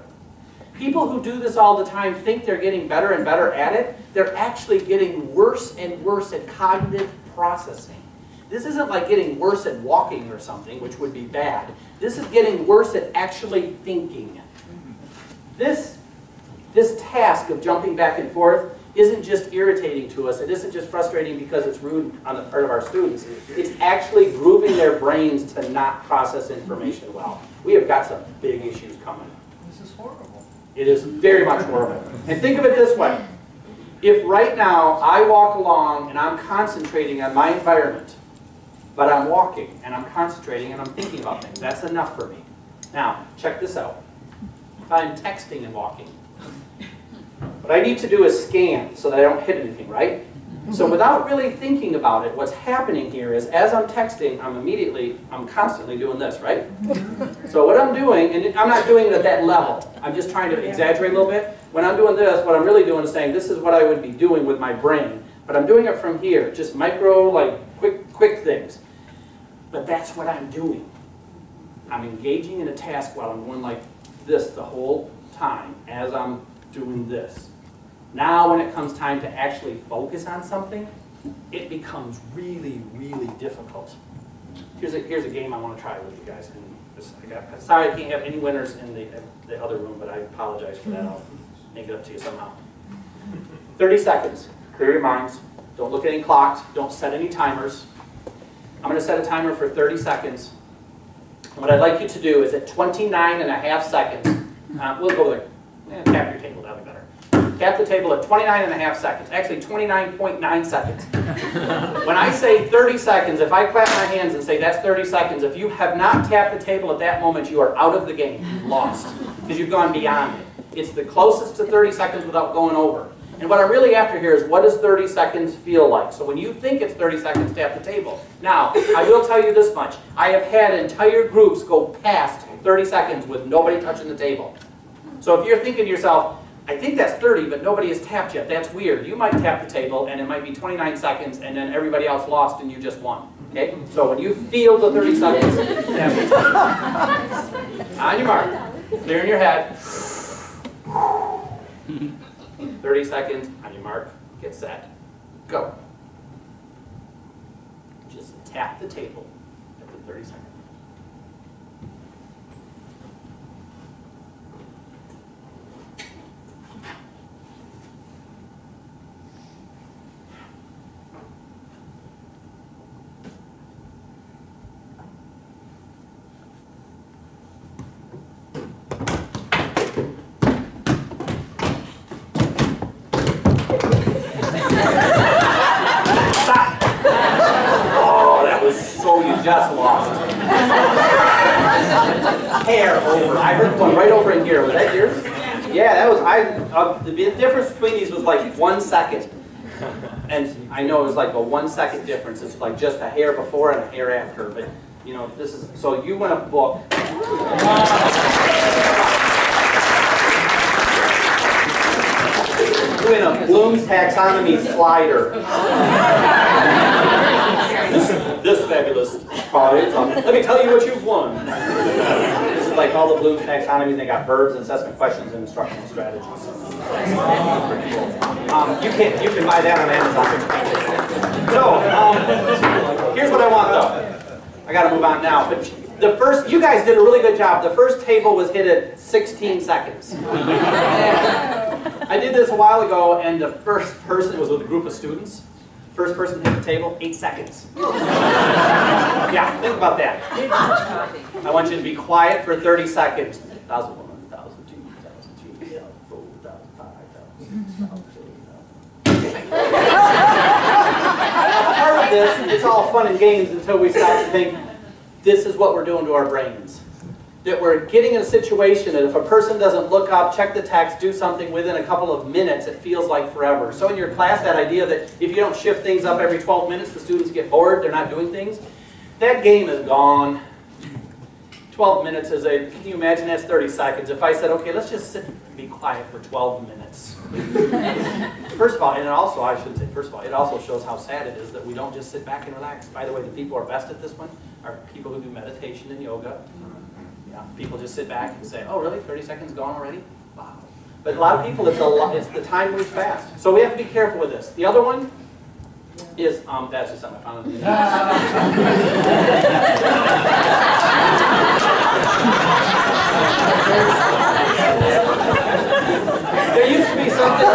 People who do this all the time think they're getting better and better at it. They're actually getting worse and worse at cognitive processing. This isn't like getting worse at walking or something, which would be bad. This is getting worse at actually thinking. This, this task of jumping back and forth isn't just irritating to us. It isn't just frustrating because it's rude on the part of our students. It's actually grooving their brains to not process information well. We have got some big issues coming. It is very much horrible. And think of it this way. If right now I walk along and I'm concentrating on my environment, but I'm walking and I'm concentrating and I'm thinking about things, that's enough for me. Now, check this out. If I'm texting and walking, what I need to do is scan so that I don't hit anything, right? So without really thinking about it, what's happening here is as I'm texting, I'm immediately, I'm constantly doing this, right? Mm-hmm. So what I'm doing, and I'm not doing it at that level, I'm just trying to exaggerate a little bit. When I'm doing this, what I'm really doing is saying, this is what I would be doing with my brain. But I'm doing it from here, just micro, like, quick, quick things. But that's what I'm doing. I'm engaging in a task while I'm going like this the whole time as I'm doing this. Now when it comes time to actually focus on something, it becomes really, really difficult. Here's a, here's a game I want to try with you guys. And this, I got, sorry I can't have any winners in the, the other room, but I apologize for that. I'll make it up to you somehow. 30 seconds. Clear your minds. Don't look at any clocks. Don't set any timers. I'm going to set a timer for 30 seconds. What I'd like you to do is at 29 and a half seconds, uh, we'll go there. Eh, tap your table, Tap the table at 29 and a half seconds, actually 29.9 seconds. When I say 30 seconds, if I clap my hands and say that's 30 seconds, if you have not tapped the table at that moment, you are out of the game, lost, because you've gone beyond it. It's the closest to 30 seconds without going over. And what I'm really after here is what does 30 seconds feel like? So when you think it's 30 seconds, tap the table. Now, I will tell you this much. I have had entire groups go past 30 seconds with nobody touching the table. So if you're thinking to yourself, I think that's 30, but nobody has tapped yet, that's weird. You might tap the table and it might be 29 seconds and then everybody else lost and you just won. Okay? So when you feel the 30 seconds, tap the table. On your mark. Clear in your head. 30 seconds, on your mark, get set, go. Just tap the table at the 30 seconds. Stop! Oh, that was so, you just lost. Hair over, I heard one right over in here, was that yours? Yeah, that was, I, uh, the difference between these was like one second. And I know it was like a one second difference, it's like just a hair before and a hair after, but, you know, this is, so you win a book. You win a Bloom's Taxonomy slider. This, this fabulous prize. Let me tell you what you've won. Like all the Bloom's taxonomies. They got verbs, and assessment questions, and instructional strategies. Um, you can you can buy that on Amazon. So um, here's what I want though. I got to move on now. But the first, you guys did a really good job. The first table was hit at 16 seconds. I did this a while ago, and the first person was with a group of students. First person hit the table, eight seconds. yeah, think about that. I want you to be quiet for 30 seconds. 1,001, 1,002, 1,003, 1,004, 1,005, 1,006, Part of this, it's all fun and games until we start to think, this is what we're doing to our brains. That we're getting in a situation that if a person doesn't look up, check the text, do something within a couple of minutes, it feels like forever. So in your class, that idea that if you don't shift things up every 12 minutes, the students get bored, they're not doing things, that game is gone. 12 minutes is a, can you imagine that's 30 seconds. If I said, okay, let's just sit and be quiet for 12 minutes. First of all, and it also, I shouldn't say, first of all, it also shows how sad it is that we don't just sit back and relax. By the way, the people who are best at this one are people who do meditation and yoga. People just sit back and say, oh really, 30 seconds gone already? Wow. But a lot of people, it's a lot, it's the time moves fast. So we have to be careful with this. The other one is, um, that's just something I found. on the internet. There used to be something.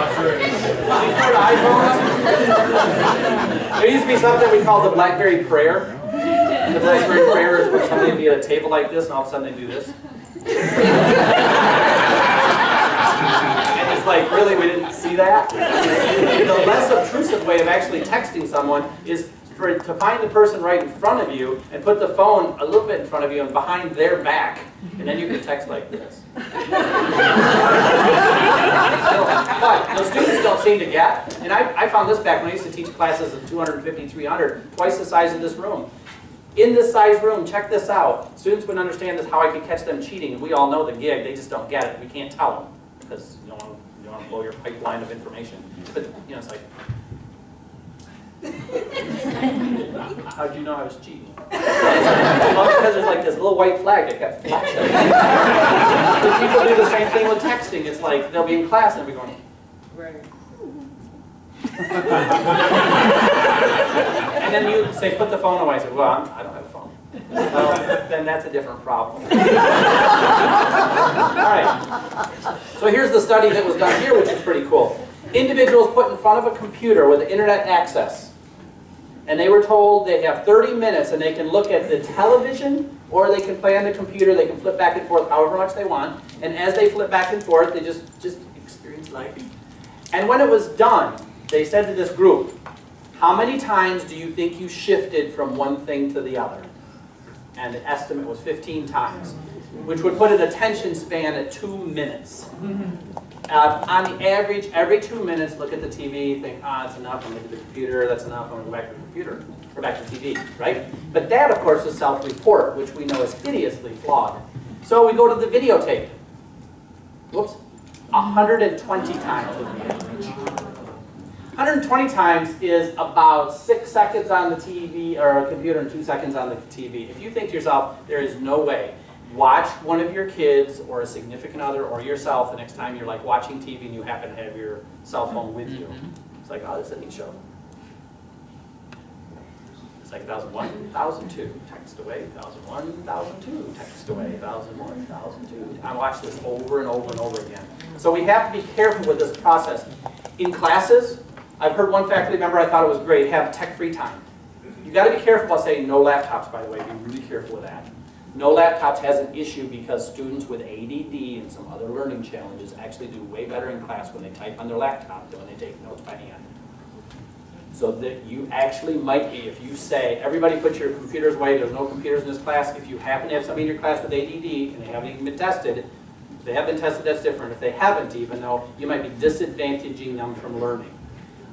Before the iPhones, there used to be something we called the BlackBerry prayer. The BlackBerry prayer is when somebody would be at a table like this and all of a sudden they do this. And it's like, really, we didn't see that? The less obtrusive way of actually texting someone is for, to find the person right in front of you and put the phone a little bit in front of you and behind their back, and then you can text like this. But the students don't seem to get, and I, I found this back when I used to teach classes of 250, 300, twice the size of this room. In this size room, check this out. Students wouldn't understand this, how I could catch them cheating, we all know the gig, they just don't get it. We can't tell them, because you don't want to blow your pipeline of information. But, you know, it's like, how'd you know I was cheating? Because there's like this little white flag that kept flashing. People do the same thing with texting. It's like, they'll be in class and they'll be going, right. And then you say, put the phone away. I say, well, I'm, I don't have a phone. Well, then that's a different problem. All right. So here's the study that was done here, which is pretty cool. Individuals put in front of a computer with internet access. And they were told they have 30 minutes and they can look at the television or they can play on the computer. They can flip back and forth however much they want. And as they flip back and forth, they just, just experience life. And when it was done, they said to this group, how many times do you think you shifted from one thing to the other? And the estimate was 15 times, which would put an attention span at two minutes. Uh, on the average, every two minutes, look at the TV, think, ah, it's enough, I'm look at the computer, that's enough, I'm gonna go back to the computer, or back to TV, right? But that, of course, is self-report, which we know is hideously flawed. So we go to the videotape. Whoops. 120 times was the average. 120 times is about six seconds on the TV or a computer and two seconds on the TV. If you think to yourself, there is no way, watch one of your kids or a significant other or yourself the next time you're like watching TV and you happen to have your cell phone mm-hmm. with you. Mm-hmm. It's like, oh, this is a neat show. It's like 1001, 1002, text away, 1001, 1002, text away, 1001, 1002. I watch this over and over and over again. So we have to be careful with this process. In classes, I've heard one faculty member, I thought it was great, have tech-free time. You've got to be careful about saying no laptops, by the way, be really careful with that. No laptops has an issue because students with ADD and some other learning challenges actually do way better in class when they type on their laptop than when they take notes by hand. So that you actually might be, if you say, everybody put your computers away, there's no computers in this class, if you happen to have somebody in your class with ADD and they haven't even been tested, if they have been tested, that's different. If they haven't even, though, you might be disadvantaging them from learning.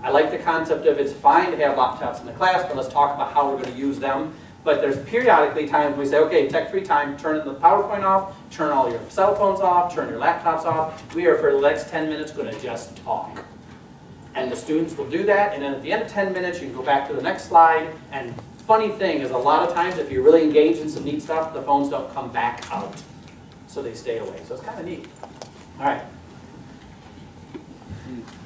I like the concept of it's fine to have laptops in the class, but let's talk about how we're going to use them. But there's periodically times we say, okay, tech-free time, turn the PowerPoint off, turn all your cell phones off, turn your laptops off. We are, for the next 10 minutes, going to just talk. And the students will do that, and then at the end of 10 minutes, you can go back to the next slide. And funny thing is, a lot of times, if you're really engaged in some neat stuff, the phones don't come back out. So they stay away. So it's kind of neat. All right.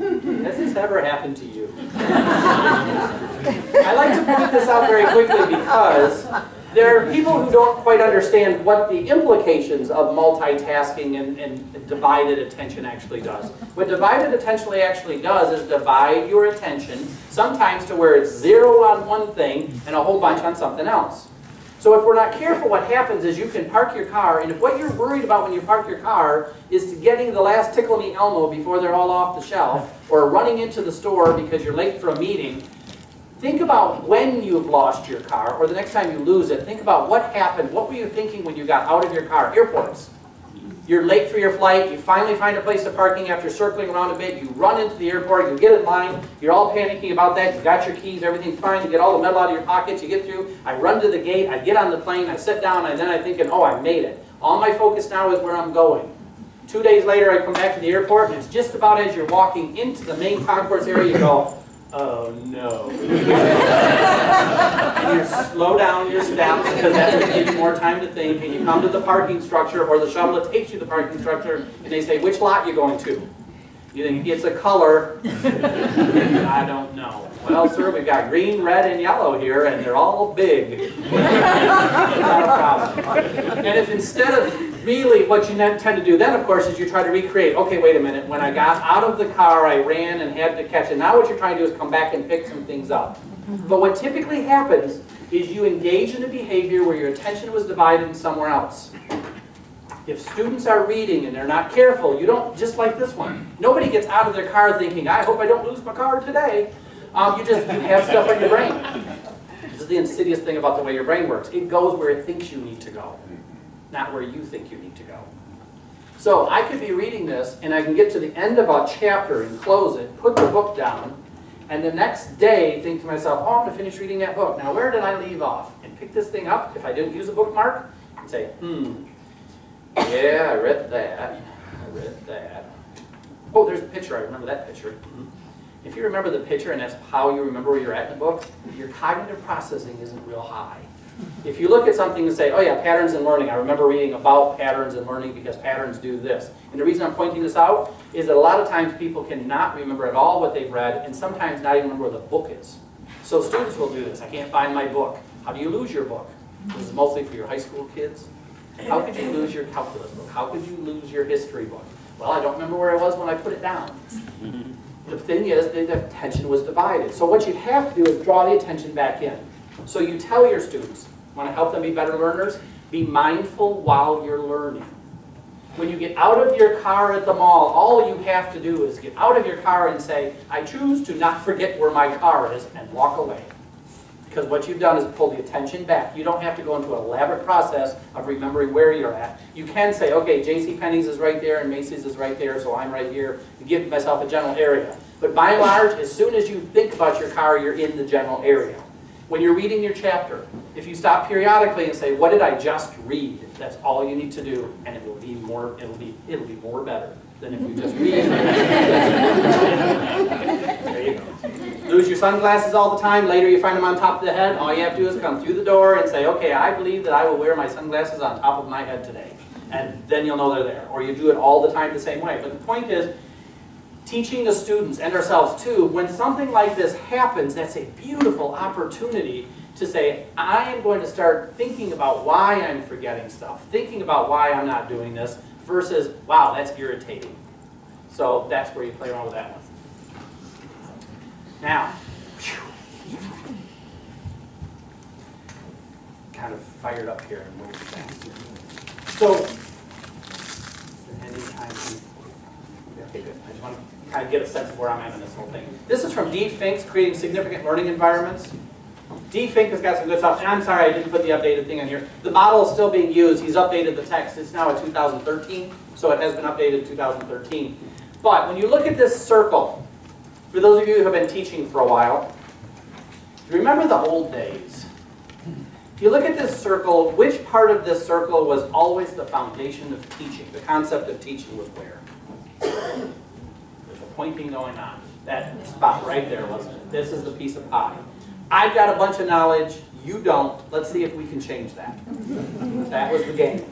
Has this ever happened to you? I like to point this out very quickly because there are people who don't quite understand what the implications of multitasking and, and divided attention actually does. What divided attention actually does is divide your attention, sometimes to where it's zero on one thing and a whole bunch on something else. So if we're not careful, what happens is you can park your car, and if what you're worried about when you park your car is getting the last tickle me Elmo before they're all off the shelf, or running into the store because you're late for a meeting, think about when you've lost your car, or the next time you lose it, think about what happened, what were you thinking when you got out of your car? Airports. You're late for your flight, you finally find a place to parking after circling around a bit, you run into the airport, you get in line, you're all panicking about that, you got your keys, everything's fine, you get all the metal out of your pockets, you get through, I run to the gate, I get on the plane, I sit down, and then I'm thinking, oh, I made it. All my focus now is where I'm going. Two days later, I come back to the airport, and it's just about as you're walking into the main concourse area, you go, oh no. And you slow down your steps because that's gonna give you more time to think, and you come to the parking structure or the shuttle that takes you to the parking structure, and they say, which lot you going to? You think it's a color, I don't know. Well, sir, we've got green, red, and yellow here, and they're all big. Not a problem. And if instead of really, what you then tend to do then, of course, is you try to recreate, okay, wait a minute, when I got out of the car, I ran and had to catch it. Now what you're trying to do is come back and pick some things up. But what typically happens is you engage in a behavior where your attention was divided somewhere else. If students are reading and they're not careful, you don't, just like this one, nobody gets out of their car thinking, I hope I don't lose my car today. Um, you just, you have stuff in your brain. This is the insidious thing about the way your brain works. It goes where it thinks you need to go, not where you think you need to go. So I could be reading this and I can get to the end of a chapter and close it, put the book down, and the next day think to myself, oh, I'm going to finish reading that book. Now, where did I leave off? And pick this thing up, if I didn't use a bookmark, and say, hmm, yeah, I read that. I read that. Oh, there's a picture. I remember that picture. Mhm. If you remember the picture and that's how you remember where you're at in the book, your cognitive processing isn't real high. If you look at something and say, oh yeah, patterns in learning, I remember reading about patterns in learning because patterns do this. And the reason I'm pointing this out is that a lot of times people cannot remember at all what they've read and sometimes not even remember where the book is. So students will do this. I can't find my book. How do you lose your book? This is mostly for your high school kids. How could you lose your calculus book? How could you lose your history book? Well, I don't remember where I was when I put it down. The thing is, the attention was divided. So what you have to do is draw the attention back in. So you tell your students, want to help them be better learners? Be mindful while you're learning. When you get out of your car at the mall, all you have to do is get out of your car and say, I choose to not forget where my car is, and walk away. Because what you've done is pull the attention back. You don't have to go into an elaborate process of remembering where you're at. You can say, okay, J.C. Penney's is right there and Macy's is right there, so I'm right here, and give myself a general area. But by and large, as soon as you think about your car, you're in the general area. When you're reading your chapter, if you stop periodically and say, what did I just read? That's all you need to do, and it will be more, it'll be, it'll be more better than if you just read. there you go. Lose your sunglasses all the time, later you find them on top of the head, all you have to do is come through the door and say, okay, I believe that I will wear my sunglasses on top of my head today. And then you'll know they're there. Or you do it all the time the same way. But the point is, teaching the students and ourselves too, when something like this happens, that's a beautiful opportunity to say, I am going to start thinking about why I'm forgetting stuff, thinking about why I'm not doing this, versus, wow, that's irritating. So that's where you play around with that one. Now, kind of fired up here and moving fast. So, okay, good. I just want to kind of get a sense of where I'm at in this whole thing. This is from Dee Fink's, Creating Significant Learning Environments. Dee Fink has got some good stuff, and I'm sorry I didn't put the updated thing on here. The model is still being used. He's updated the text. It's now a 2013, so it has been updated 2013. But when you look at this circle, for those of you who have been teaching for a while, remember the old days? If you look at this circle, which part of this circle was always the foundation of teaching? The concept of teaching was where? There's a pointing going on. That spot right there, wasn't it? This is the piece of pie. I've got a bunch of knowledge, you don't. Let's see if we can change that. That was the game.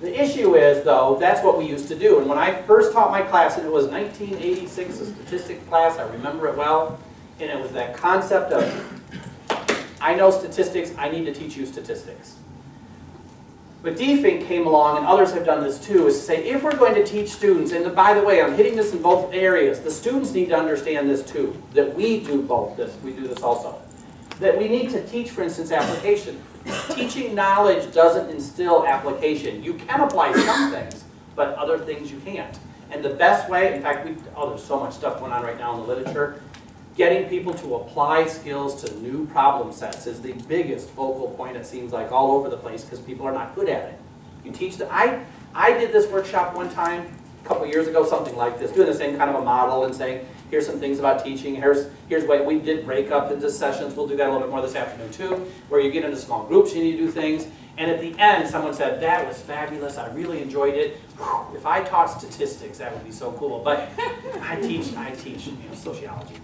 The issue is, though, that's what we used to do. And when I first taught my class, and it was 1986, a statistics class, I remember it well, and it was that concept of, I know statistics, I need to teach you statistics. But Dee Fink came along, and others have done this too, is to say, if we're going to teach students, and by the way, I'm hitting this in both areas, the students need to understand this too, that we do both this, we do this also. That we need to teach, for instance, application. Teaching knowledge doesn't instill application. You can apply some things, but other things you can't. And the best way, in fact, we, oh, there's so much stuff going on right now in the literature, getting people to apply skills to new problem sets is the biggest focal point, it seems like, all over the place because people are not good at it. You teach the, I, I did this workshop one time, a couple years ago, something like this, doing the same kind of a model and saying, here's some things about teaching, here's, here's what we did break up into sessions, we'll do that a little bit more this afternoon too, where you get into small groups and you do things, and at the end, someone said, that was fabulous, I really enjoyed it. If I taught statistics, that would be so cool, but I teach, I teach you know, sociology.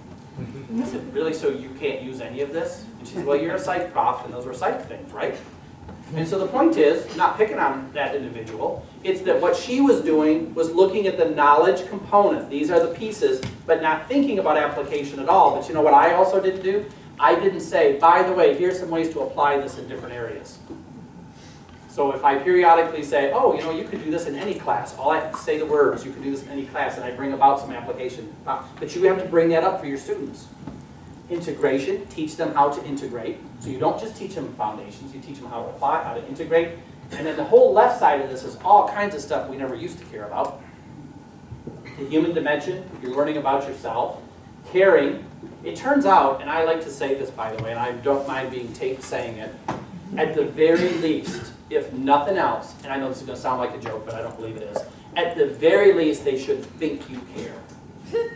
Mm-hmm. I said, really, so you can't use any of this? And she said, well, you're a psych prof, and those were psych things, right? And so the point is, not picking on that individual, it's that what she was doing was looking at the knowledge component. These are the pieces, but not thinking about application at all. But you know what I also didn't do? I didn't say, by the way, here's some ways to apply this in different areas. So if I periodically say, oh, you know, you could do this in any class, all I say the words, you can do this in any class, and I bring about some application. But you have to bring that up for your students. Integration, teach them how to integrate. So you don't just teach them foundations, you teach them how to apply, how to integrate. And then the whole left side of this is all kinds of stuff we never used to care about. The human dimension, you're learning about yourself. Caring, it turns out, and I like to say this by the way, and I don't mind being taped saying it, at the very least, if nothing else, and I know this is going to sound like a joke, but I don't believe it is, at the very least, they should think you care.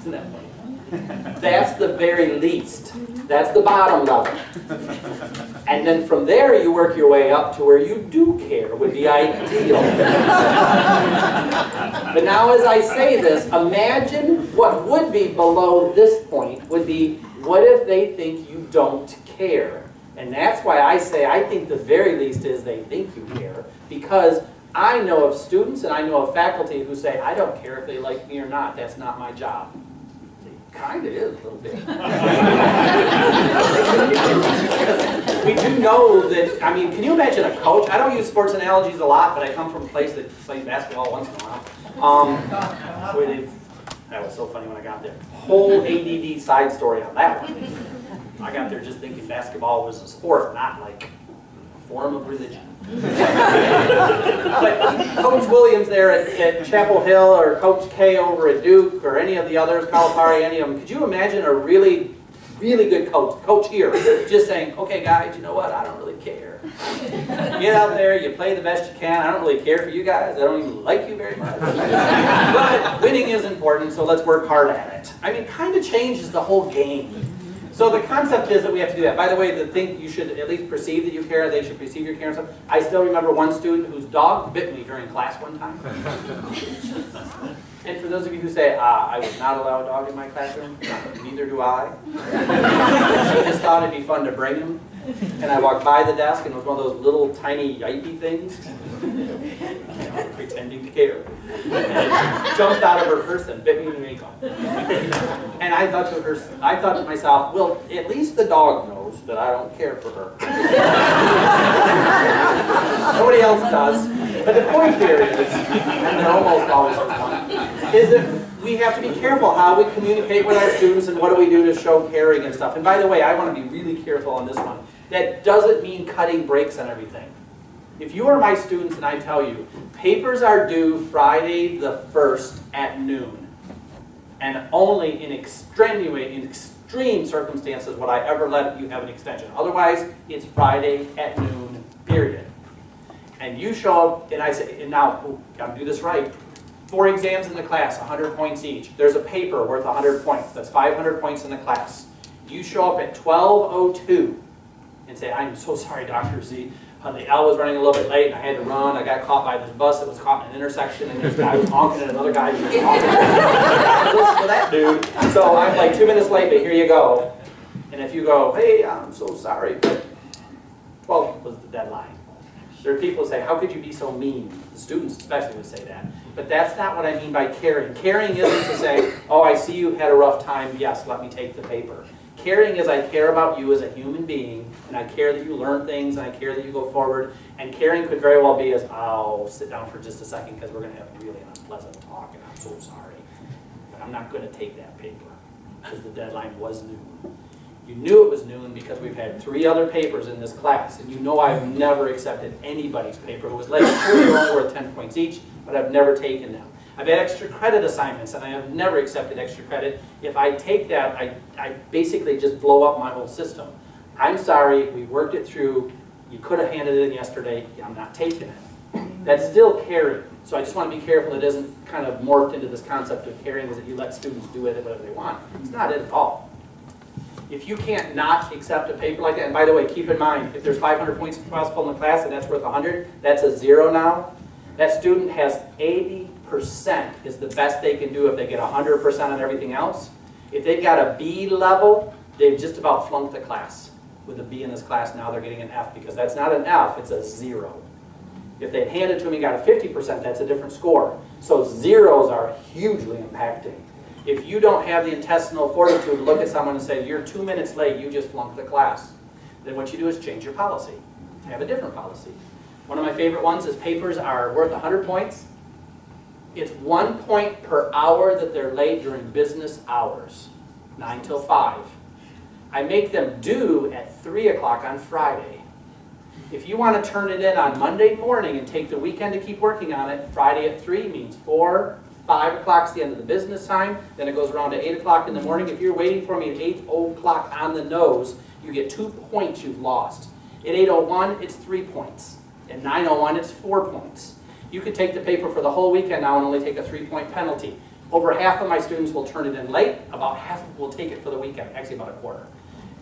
Isn't that funny? That's the very least. That's the bottom level. And then from there, you work your way up to where you do care would be ideal. But now as I say this, imagine what would be below this point would be, what if they think you don't care? And that's why I say I think the very least is they think you care, because I know of students and I know of faculty who say, I don't care if they like me or not, that's not my job. Kind of is a little bit. we do know that, I mean, can you imagine a coach? I don't use sports analogies a lot, but I come from a place that plays basketball once in a while. Um, that was so funny when I got there. Whole ADD side story on that one. I got there just thinking basketball was a sport, not like a form of religion. But Coach Williams there at, at Chapel Hill, or Coach K over at Duke, or any of the others, Calipari, any of them, could you imagine a really, really good coach, coach here, just saying, okay guys, you know what, I don't really care. Get out there, you play the best you can, I don't really care for you guys, I don't even like you very much. but winning is important, so let's work hard at it. I mean, kind of changes the whole game. So the concept is that we have to do that. By the way, the thing you should at least perceive that you care, they should perceive your care and stuff. I still remember one student whose dog bit me during class one time. and for those of you who say, ah, I would not allow a dog in my classroom, neither do I. she just thought it'd be fun to bring him. And I walked by the desk and it was one of those little tiny yippy things, pretending to care. Jumped out of her purse and bit me in the ankle. And I thought to her, I thought to myself, well, at least the dog knows that I don't care for her. Nobody else does. But the point here is, and there almost always one, is that we have to be careful how we communicate with our students and what do we do to show caring and stuff. And by the way, I want to be really careful on this one. That doesn't mean cutting breaks on everything. If you are my students and I tell you, papers are due Friday the 1st at noon, and only in extenuating, in extreme circumstances would I ever let you have an extension. Otherwise, it's Friday at noon, period. And you show up, and I say, and now, oh, gotta do this right. Four exams in the class, 100 points each. There's a paper worth 100 points. That's 500 points in the class. You show up at 12.02 and say, I'm so sorry, Dr. Z. Uh, the L was running a little bit late, and I had to run. I got caught by this bus that was caught in an intersection, and this guy was honking at another guy. who was honking. Listen for that dude. So I'm like two minutes late, but here you go. And if you go, hey, I'm so sorry, but 12 was the deadline. There are people who say, how could you be so mean? The students especially would say that. But that's not what I mean by caring. Caring isn't to say, oh, I see you had a rough time, yes, let me take the paper. Caring is I care about you as a human being, and I care that you learn things, and I care that you go forward. And caring could very well be as, I'll sit down for just a second because we're going to have a really unpleasant talk, and I'm so sorry. But I'm not going to take that paper because the deadline was noon. You knew it was noon because we've had three other papers in this class, and you know I've never accepted anybody's paper who was late. Sure, only worth 10 points each, but I've never taken them. I've had extra credit assignments, and I have never accepted extra credit. If I take that, I, I basically just blow up my whole system. I'm sorry, we worked it through, you could have handed it in yesterday, I'm not taking it. That's still caring. So I just want to be careful it isn't kind of morphed into this concept of caring is that you let students do with it whatever they want. It's not it at all. If you can't not accept a paper like that, and by the way, keep in mind, if there's 500 points possible in the class and that's worth 100, that's a zero now. That student has 80% is the best they can do if they get 100% on everything else. If they've got a B level, they've just about flunked the class. With a B in this class, now they're getting an F, because that's not an F, it's a zero. If they handed to me and got a 50%, that's a different score. So zeros are hugely impacting. If you don't have the intestinal fortitude to look at someone and say, you're two minutes late, you just flunked the class, then what you do is change your policy. Have a different policy. One of my favorite ones is papers are worth 100 points. It's one point per hour that they're late during business hours, 9 till 5. I make them due at 3 o'clock on Friday. If you want to turn it in on Monday morning and take the weekend to keep working on it, Friday at 3 means 4, 5 o'clock is the end of the business time, then it goes around to 8 o'clock in the morning. If you're waiting for me at 8 o'clock on the nose, you get two points you've lost. At 8.01, it's 3 points. At 9.01, it's 4 points. You could take the paper for the whole weekend now and only take a three-point penalty. Over half of my students will turn it in late, about half will take it for the weekend, actually about a quarter.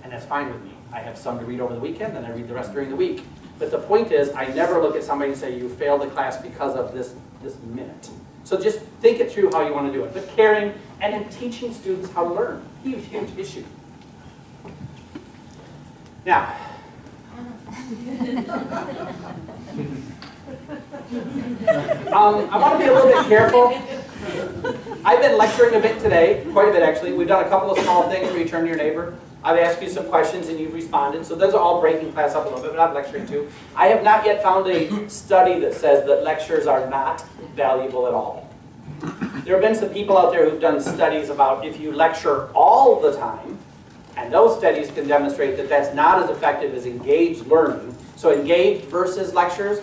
And that's fine with me. I have some to read over the weekend, and I read the rest during the week. But the point is, I never look at somebody and say, you failed the class because of this, this minute. So just think it through how you want to do it. But caring and in teaching students how to learn, huge, huge issue. Now, um, I want to be a little bit careful. I've been lecturing a bit today, quite a bit actually. We've done a couple of small things where you turn to your neighbor. I've asked you some questions and you've responded, so those are all breaking class up a little bit, but I'm lecturing too. I have not yet found a study that says that lectures are not valuable at all. There have been some people out there who've done studies about if you lecture all the time, and those studies can demonstrate that that's not as effective as engaged learning. So engaged versus lectures,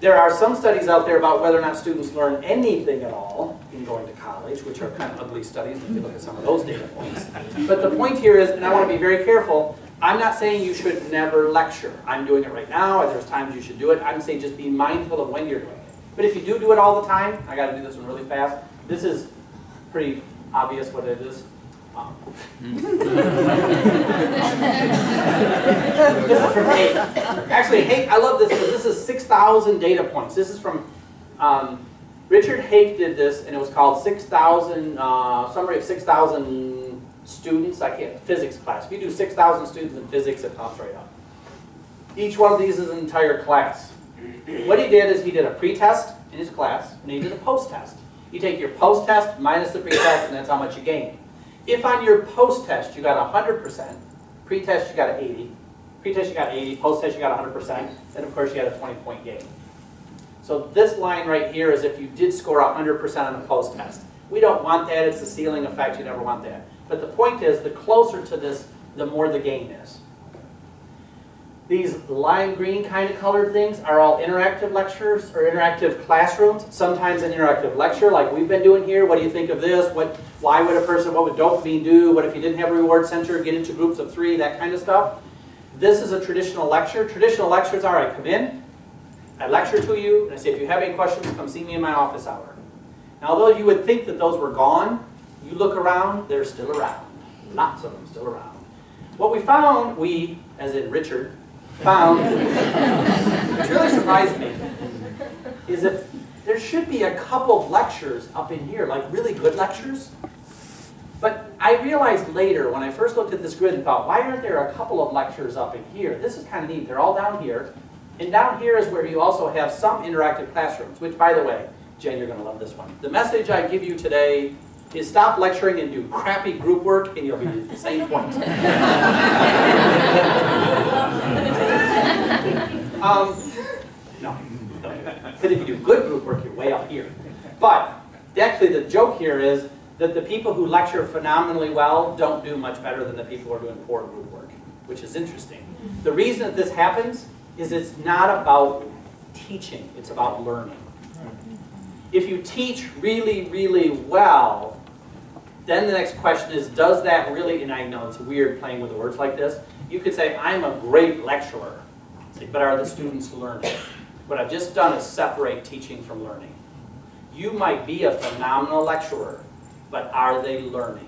there are some studies out there about whether or not students learn anything at all in going to college, which are kind of ugly studies if you look at some of those data points. But the point here is, and I want to be very careful, I'm not saying you should never lecture. I'm doing it right now, and there's times you should do it. I'm saying just be mindful of when you're doing it. But if you do do it all the time, I got to do this one really fast. This is pretty obvious what it is. Actually, Hake, I love this because this is 6,000 data points. This is from, um, Richard Hake did this and it was called 6,000, uh, summary of 6,000 students, I can't, physics class. If you do 6,000 students in physics, it pops right up. Each one of these is an entire class. What he did is he did a pre-test in his class and he did a post-test. You take your post-test minus the pre-test and that's how much you gain. If on your post-test you got 100%, pre-test you got an 80, pre-test you got 80, post-test you got 100%, then of course you had a 20-point gain. So this line right here is if you did score 100% on the post-test. We don't want that, it's a ceiling effect, you never want that. But the point is, the closer to this, the more the gain is. These lime green kind of colored things are all interactive lectures or interactive classrooms. Sometimes an interactive lecture like we've been doing here. What do you think of this? What, why would a person, what would dopamine do? What if you didn't have a reward center? Get into groups of three, that kind of stuff. This is a traditional lecture. Traditional lectures are I come in, I lecture to you, and I say if you have any questions, come see me in my office hour. Now although you would think that those were gone, you look around, they're still around. Lots of them still around. What we found, we, as in Richard, found, which really surprised me, is that there should be a couple of lectures up in here, like really good lectures. But I realized later, when I first looked at this grid and thought, why aren't there a couple of lectures up in here? This is kind of neat. They're all down here. And down here is where you also have some interactive classrooms, which, by the way, Jen, you're going to love this one. The message I give you today is stop lecturing and do crappy group work, and you'll be at the same point. um, no. But if you do good group work, you're way up here. But actually, the joke here is that the people who lecture phenomenally well don't do much better than the people who are doing poor group work, which is interesting. The reason that this happens is it's not about teaching, it's about learning. If you teach really, really well, then the next question is, does that really, and I know it's weird playing with words like this, you could say, I'm a great lecturer, but are the students learning? What I've just done is separate teaching from learning. You might be a phenomenal lecturer, but are they learning?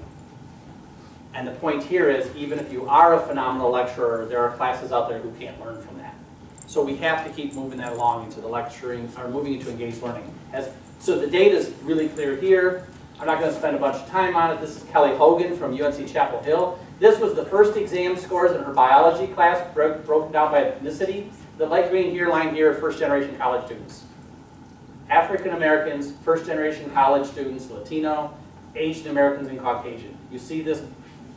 And the point here is, even if you are a phenomenal lecturer, there are classes out there who can't learn from that. So we have to keep moving that along into the lecturing, or moving into engaged learning. As, so the data is really clear here. I'm not gonna spend a bunch of time on it. This is Kelly Hogan from UNC Chapel Hill. This was the first exam scores in her biology class, bro- broken down by ethnicity. The light green here line here, are first generation college students. African Americans, first generation college students, Latino, Asian Americans, and Caucasian. You see this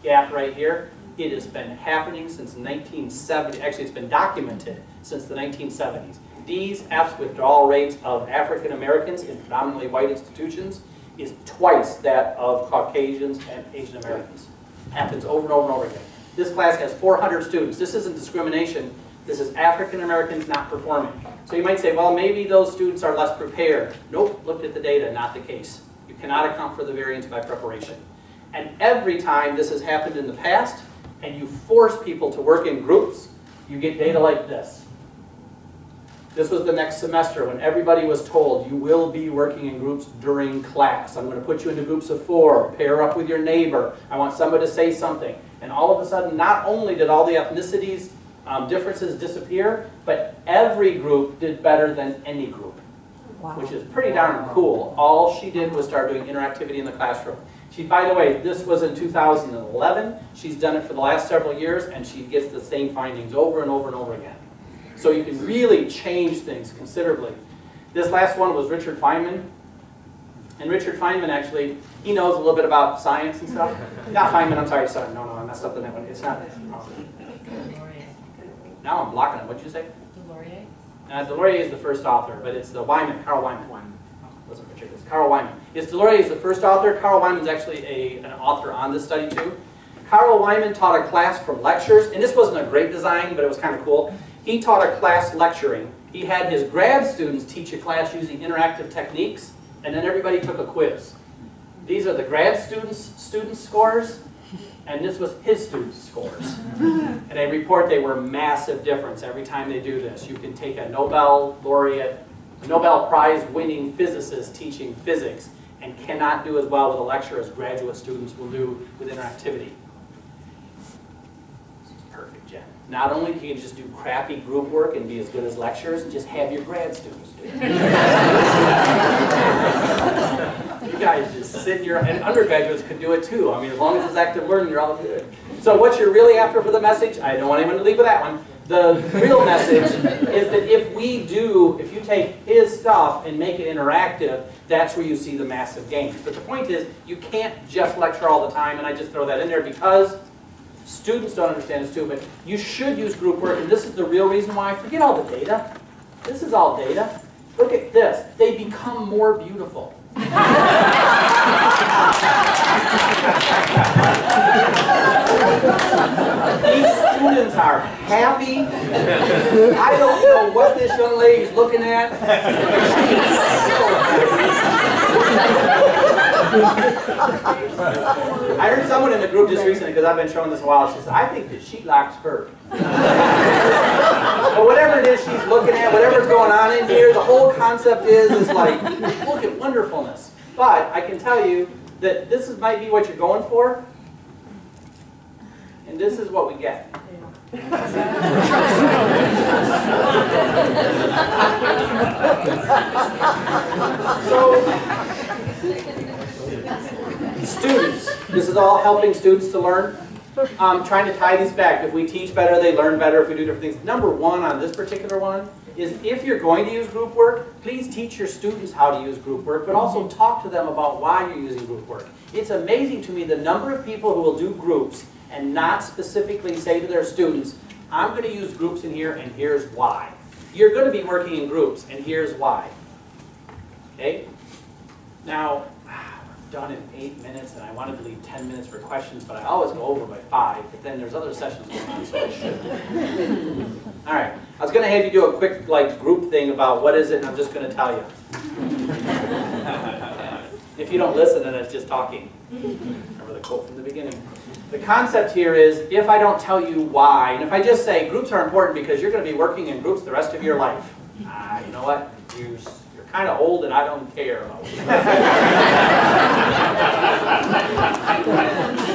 gap right here? It has been happening since 1970, actually it's been documented since the 1970s. D's, F's withdrawal rates of African Americans in predominantly white institutions is twice that of Caucasians and Asian Americans. Happens over and over and over again. This class has 400 students. This isn't discrimination. This is African Americans not performing. So you might say, well, maybe those students are less prepared. Nope, looked at the data, not the case. You cannot account for the variance by preparation. And every time this has happened in the past, and you force people to work in groups, you get data like this. This was the next semester when everybody was told you will be working in groups during class. I'm going to put you into groups of four, pair up with your neighbor. I want somebody to say something. And all of a sudden, not only did all the ethnicities um, differences disappear, but every group did better than any group, which is pretty darn cool. All she did was start doing interactivity in the classroom. She, by the way, this was in 2011. She's done it for the last several years, and she gets the same findings over and over and over again. So you can really change things considerably. This last one was Richard Feynman. And Richard Feynman actually, he knows a little bit about science and stuff. Not Feynman, I'm sorry, sorry, no, no, I messed up the name. It's not. Now I'm blocking it. What'd you say? Laurier? Uh, Deslauriers is the first author, but it's the Wieman, Carl Wieman. Wasn't Richard, it's Carl Wieman. Yes, Deslauriers is the first author. Carl Wieman's actually a, an author on this study too. Carl Wieman taught a class from lectures, and this wasn't a great design, but it was kind of cool. He taught a class lecturing. He had his grad students teach a class using interactive techniques, and then everybody took a quiz. These are the grad students' students' scores, and this was his students' scores. And they report they were massive difference every time they do this. You can take a Nobel laureate, Nobel Prize winning physicist teaching physics and cannot do as well with a lecture as graduate students will do with interactivity. This is perfect, Jen. Not only can you just do crappy group work and be as good as lecturers, just have your grad students do it. You guys just sit in your, and undergraduates could do it too. I mean, as long as it's active learning, you're all good. So what you're really after for the message, I don't want anyone to leave with that one. The real message is that if we do, if you take his stuff and make it interactive, that's where you see the massive gains. But the point is, you can't just lecture all the time, and I just throw that in there because students don't understand this too, but you should use group work, and this is the real reason why. Forget all the data. This is all data. Look at this. They become more beautiful. These students are happy. I don't know what this young lady's looking at. I heard someone in the group just recently, because I've been showing this a while, she said, I think that she likes her. but whatever it is she's looking at, whatever's going on in here, the whole concept is, is like, look at wonderfulness. But I can tell you that this is, might be what you're going for, and this is what we get. So, students, this is all helping students to learn. Um, trying to tie these back. If we teach better, they learn better. If we do different things. Number one on this particular one is if you're going to use group work, please teach your students how to use group work, but also talk to them about why you're using group work. It's amazing to me the number of people who will do groups and not specifically say to their students, I'm going to use groups in here and here's why. You're going to be working in groups and here's why. Okay? Now, we're done in eight minutes and I wanted to leave 10 minutes for questions, but I always go over by five, but then there's other sessions going on, so I should. All right. I was going to have you do a quick like group thing about what is it, and I'm just going to tell you. if you don't listen, then it's just talking. Remember the quote from the beginning. The concept here is, if I don't tell you why, and if I just say groups are important because you're going to be working in groups the rest of your life, ah, you know what? You're, you're kind of old and I don't care.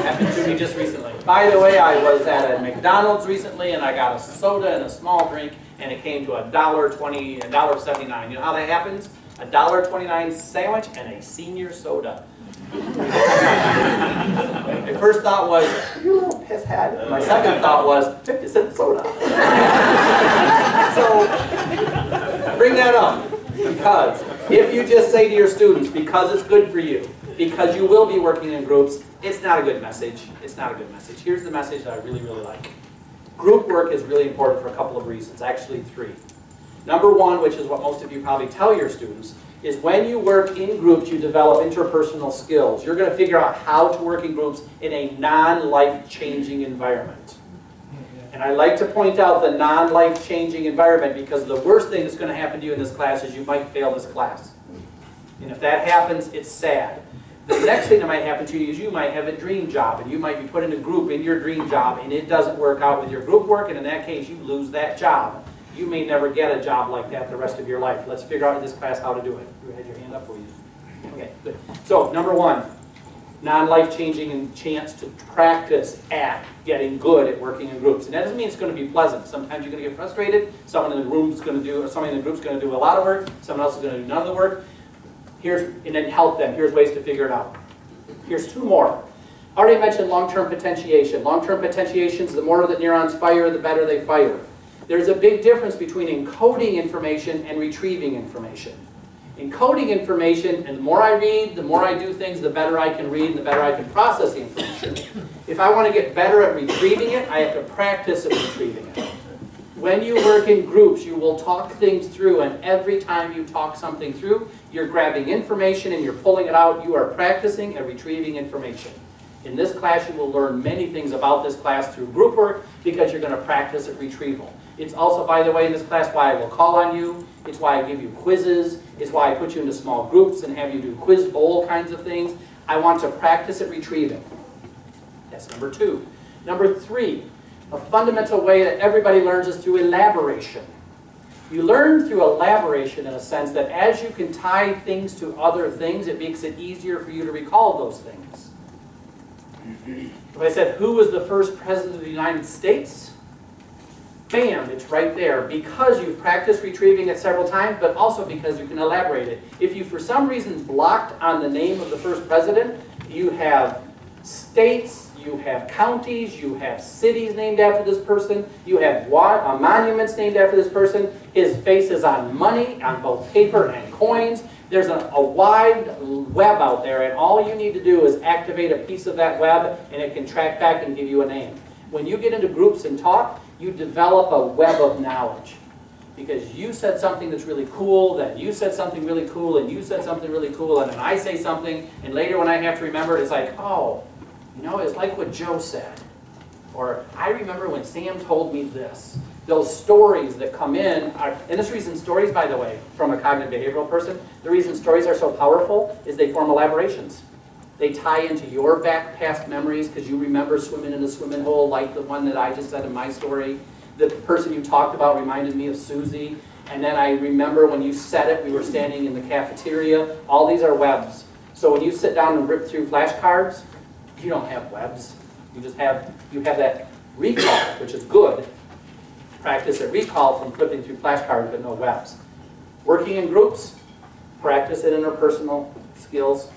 Happened to me just recently. By the way, I was at a McDonald's recently and I got a soda and a small drink and it came to a dollar twenty, a dollar seventy-nine. You know how that happens? A dollar twenty-nine sandwich and a senior soda. My first thought was, you little piss head. My second thought was, 50 cent soda. So, bring that up. Because if you just say to your students, because it's good for you, because you will be working in groups, it's not a good message. It's not a good message. Here's the message that I really, really like. Group work is really important for a couple of reasons, actually three. Number one, which is what most of you probably tell your students, is when you work in groups, you develop interpersonal skills. You're going to figure out how to work in groups in a non-life-changing environment. And I like to point out the non-life-changing environment because the worst thing that's going to happen to you in this class is you might fail this class. And if that happens, it's sad. The next thing that might happen to you is you might have a dream job and you might be put in a group in your dream job and it doesn't work out with your group work and in that case you lose that job. You may never get a job like that the rest of your life. Let's figure out in this class how to do it. You had your hand up for you. Okay, good. So number one, non-life changing and chance to practice at getting good at working in groups. And that doesn't mean it's going to be pleasant. Sometimes you're going to get frustrated. Someone in the room's going to do, or someone in the group's going to do a lot of work. Someone else is going to do none of the work. Here's, and then help them. Here's ways to figure it out. Here's two more. I Already mentioned long-term potentiation. Long-term potentiations, the more that neurons fire, the better they fire. There's a big difference between encoding information and retrieving information. Encoding information, and the more I read, the more I do things, the better I can read, and the better I can process the information. If I want to get better at retrieving it, I have to practice at retrieving it. When you work in groups, you will talk things through, and every time you talk something through, you're grabbing information and you're pulling it out. You are practicing at retrieving information. In this class, you will learn many things about this class through group work because you're going to practice at retrieval. It's also, by the way, in this class why I will call on you. It's why I give you quizzes. It's why I put you into small groups and have you do quiz bowl kinds of things. I want to practice at retrieving. That's number two. Number three, a fundamental way that everybody learns is through elaboration. You learn through elaboration in a sense that as you can tie things to other things, it makes it easier for you to recall those things. If I said, who was the first president of the United States? Bam, it's right there because you've practiced retrieving it several times, but also because you can elaborate it. If you, for some reason, blocked on the name of the first president, you have states, you have counties, you have cities named after this person, you have uh, monuments named after this person. His face is on money, on both paper and coins. There's a, a wide web out there, and all you need to do is activate a piece of that web, and it can track back and give you a name. When you get into groups and talk, you develop a web of knowledge. Because you said something that's really cool, then you said something really cool, and you said something really cool, and then I say something, and later when I have to remember, it's like, oh, you know, it's like what Joe said. Or I remember when Sam told me this. Those stories that come in are, and this reason stories, by the way, from a cognitive behavioral person, the reason stories are so powerful is they form elaborations. They tie into your back past memories because you remember swimming in a swimming hole like the one that I just said in my story. The person you talked about reminded me of Susie. And then I remember when you said it, we were standing in the cafeteria. All these are webs. So when you sit down and rip through flashcards, you don't have webs. You just have, you have that recall, which is good. Practice at recall from flipping through flashcards, but no webs. Working in groups, practice at interpersonal skills,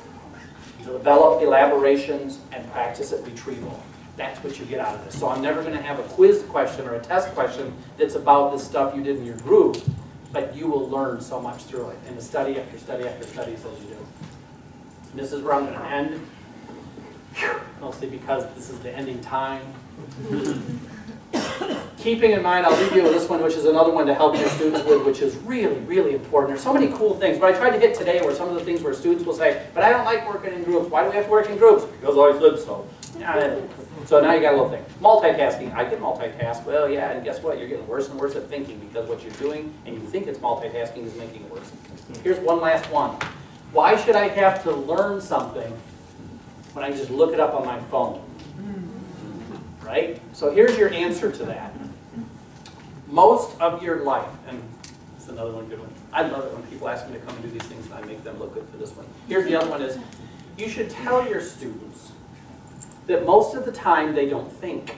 develop elaborations, and practice at retrieval. That's what you get out of this. So I'm never going to have a quiz question or a test question that's about the stuff you did in your group, but you will learn so much through it, and the study after study after study as you do. And this is where I'm going to end, mostly because this is the ending time. Keeping in mind, I'll leave you with this one, which is another one to help your students with, which is really, really important. There's so many cool things. What I tried to hit today were some of the things where students will say, but I don't like working in groups. Why do we have to work in groups? Because I said so. So now you got a little thing. Multitasking. I can multitask. Well, yeah, and guess what? You're getting worse and worse at thinking because what you're doing and you think it's multitasking is making it worse. Here's one last one. Why should I have to learn something when I just look it up on my phone? Right? So here's your answer to that. Most of your life, and is another one good one. I love it when people ask me to come and do these things and I make them look good for this one. Here's the other one is, you should tell your students that most of the time they don't think.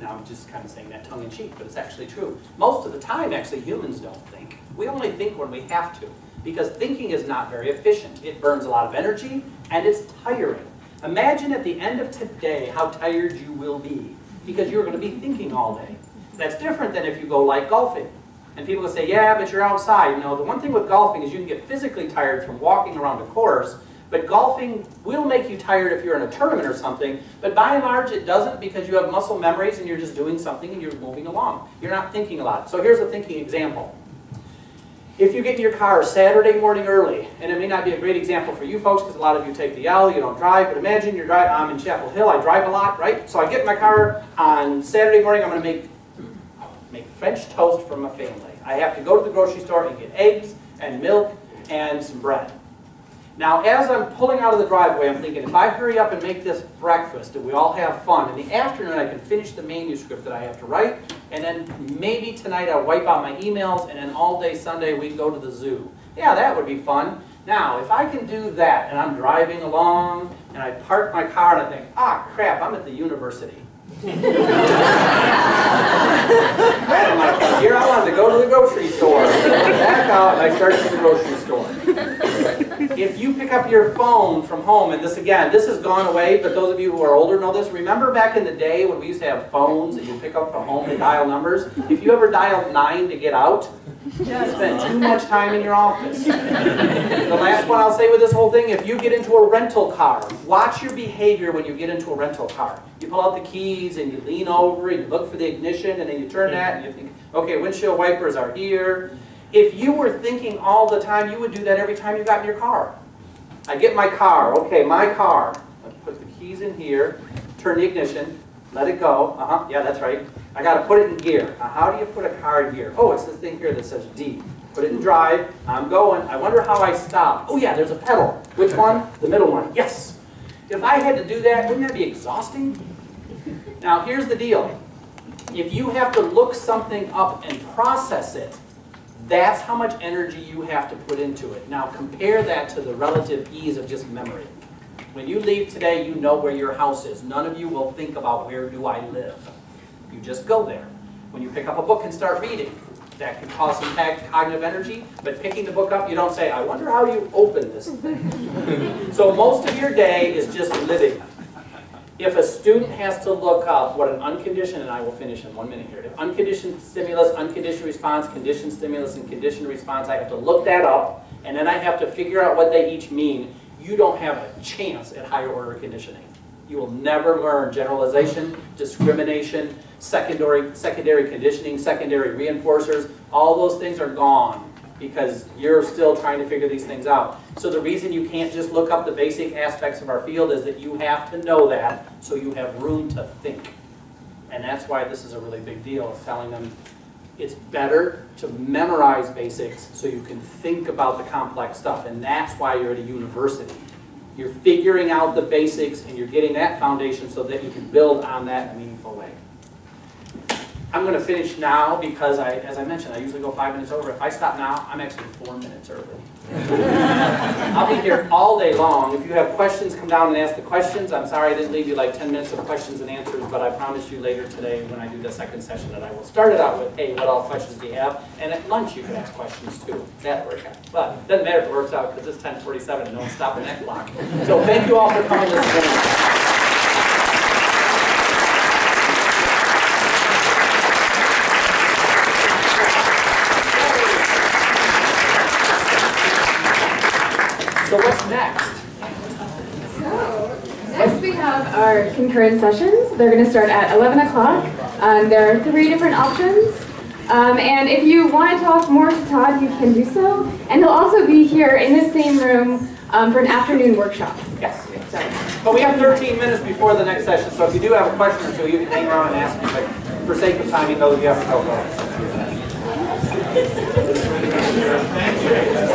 Now I'm just kind of saying that tongue in cheek, but it's actually true. Most of the time, actually, humans don't think. We only think when we have to. because thinking is not very efficient. It burns a lot of energy and it's tiring. Imagine at the end of today how tired you will be because you're going to be thinking all day. That's different than if you go like golfing. And people will say, yeah, but you're outside. You know, the one thing with golfing is you can get physically tired from walking around a course, but golfing will make you tired if you're in a tournament or something, but by and large it doesn't because you have muscle memories and you're just doing something and you're moving along. You're not thinking a lot. So here's a thinking example. If you get in your car Saturday morning early, and it may not be a great example for you folks because a lot of you take the L, you don't drive, but imagine you're driving, I'm in Chapel Hill, I drive a lot, right? So I get in my car on Saturday morning, I'm going to make, make French toast for my family. I have to go to the grocery store and get eggs and milk and some bread. Now, as I'm pulling out of the driveway, I'm thinking, if I hurry up and make this breakfast and we all have fun, in the afternoon I can finish the manuscript that I have to write, and then maybe tonight I'll wipe out my emails, and then all day Sunday we go to the zoo. Yeah, that would be fun. Now, if I can do that, and I'm driving along, and I park my car, and I think, ah, crap, I'm at the university. I'm like, here I wanted to go to the grocery store. Back out, and I started to the grocery store. If you pick up your phone from home, and this again, this has gone away, but those of you who are older know this. Remember back in the day when we used to have phones and you pick up from home to dial numbers? If you ever dialed nine to get out, you spent too much time in your office. The last one I'll say with this whole thing, if you get into a rental car, watch your behavior when you get into a rental car. You pull out the keys and you lean over and you look for the ignition and then you turn that and you think, okay, windshield wipers are here. If you were thinking all the time, you would do that every time you got in your car. I get my car, okay, my car. I put the keys in here, turn the ignition, let it go. Uh-huh, yeah, that's right. I got to put it in gear. Now, how do you put a car in gear? Oh, it's this thing here that says D. Put it in drive. I'm going. I wonder how I stop. Oh, yeah, there's a pedal. Which one? The middle one. Yes. If I had to do that, wouldn't that be exhausting? Now, here's the deal. If you have to look something up and process it, that's how much energy you have to put into it. Now, compare that to the relative ease of just memory. When you leave today, you know where your house is. None of you will think about where do I live. You just go there. When you pick up a book and start reading, that can cause some cognitive energy, but picking the book up, you don't say, I wonder how you open this thing. so most of your day is just living. If a student has to look up what an unconditioned, and I will finish in one minute here, if unconditioned stimulus, unconditioned response, conditioned stimulus, and conditioned response, I have to look that up, and then I have to figure out what they each mean, you don't have a chance at higher order conditioning. You will never learn generalization, discrimination, secondary, secondary conditioning, secondary reinforcers. All those things are gone because you're still trying to figure these things out. So the reason you can't just look up the basic aspects of our field is that you have to know that so you have room to think. And that's why this is a really big deal, is telling them it's better to memorize basics so you can think about the complex stuff. And that's why you're at a university. You're figuring out the basics and you're getting that foundation so that you can build on that in a meaningful way. I'm going to finish now because, I, as I mentioned, I usually go five minutes over. If I stop now, I'm actually four minutes early. I'll be here all day long. If you have questions, come down and ask the questions. I'm sorry I didn't leave you like 10 minutes of questions and answers, but I promise you later today when I do the second session that I will start it out with, hey, what all questions do you have? And at lunch you can ask questions too. That works out. But it doesn't matter if it works out because it's 1047 and no one's stopping that clock. So thank you all for coming this morning. Next? So, next we have our concurrent sessions. They're going to start at 11 o'clock. Um, there are three different options. Um, and if you want to talk more to Todd, you can do so. And he'll also be here in this same room um, for an afternoon workshop. Yes. So, But we have 13 minutes before the next session, so if you do have a question or two, you can hang around and ask me. But for sake of time, you know that you have to go.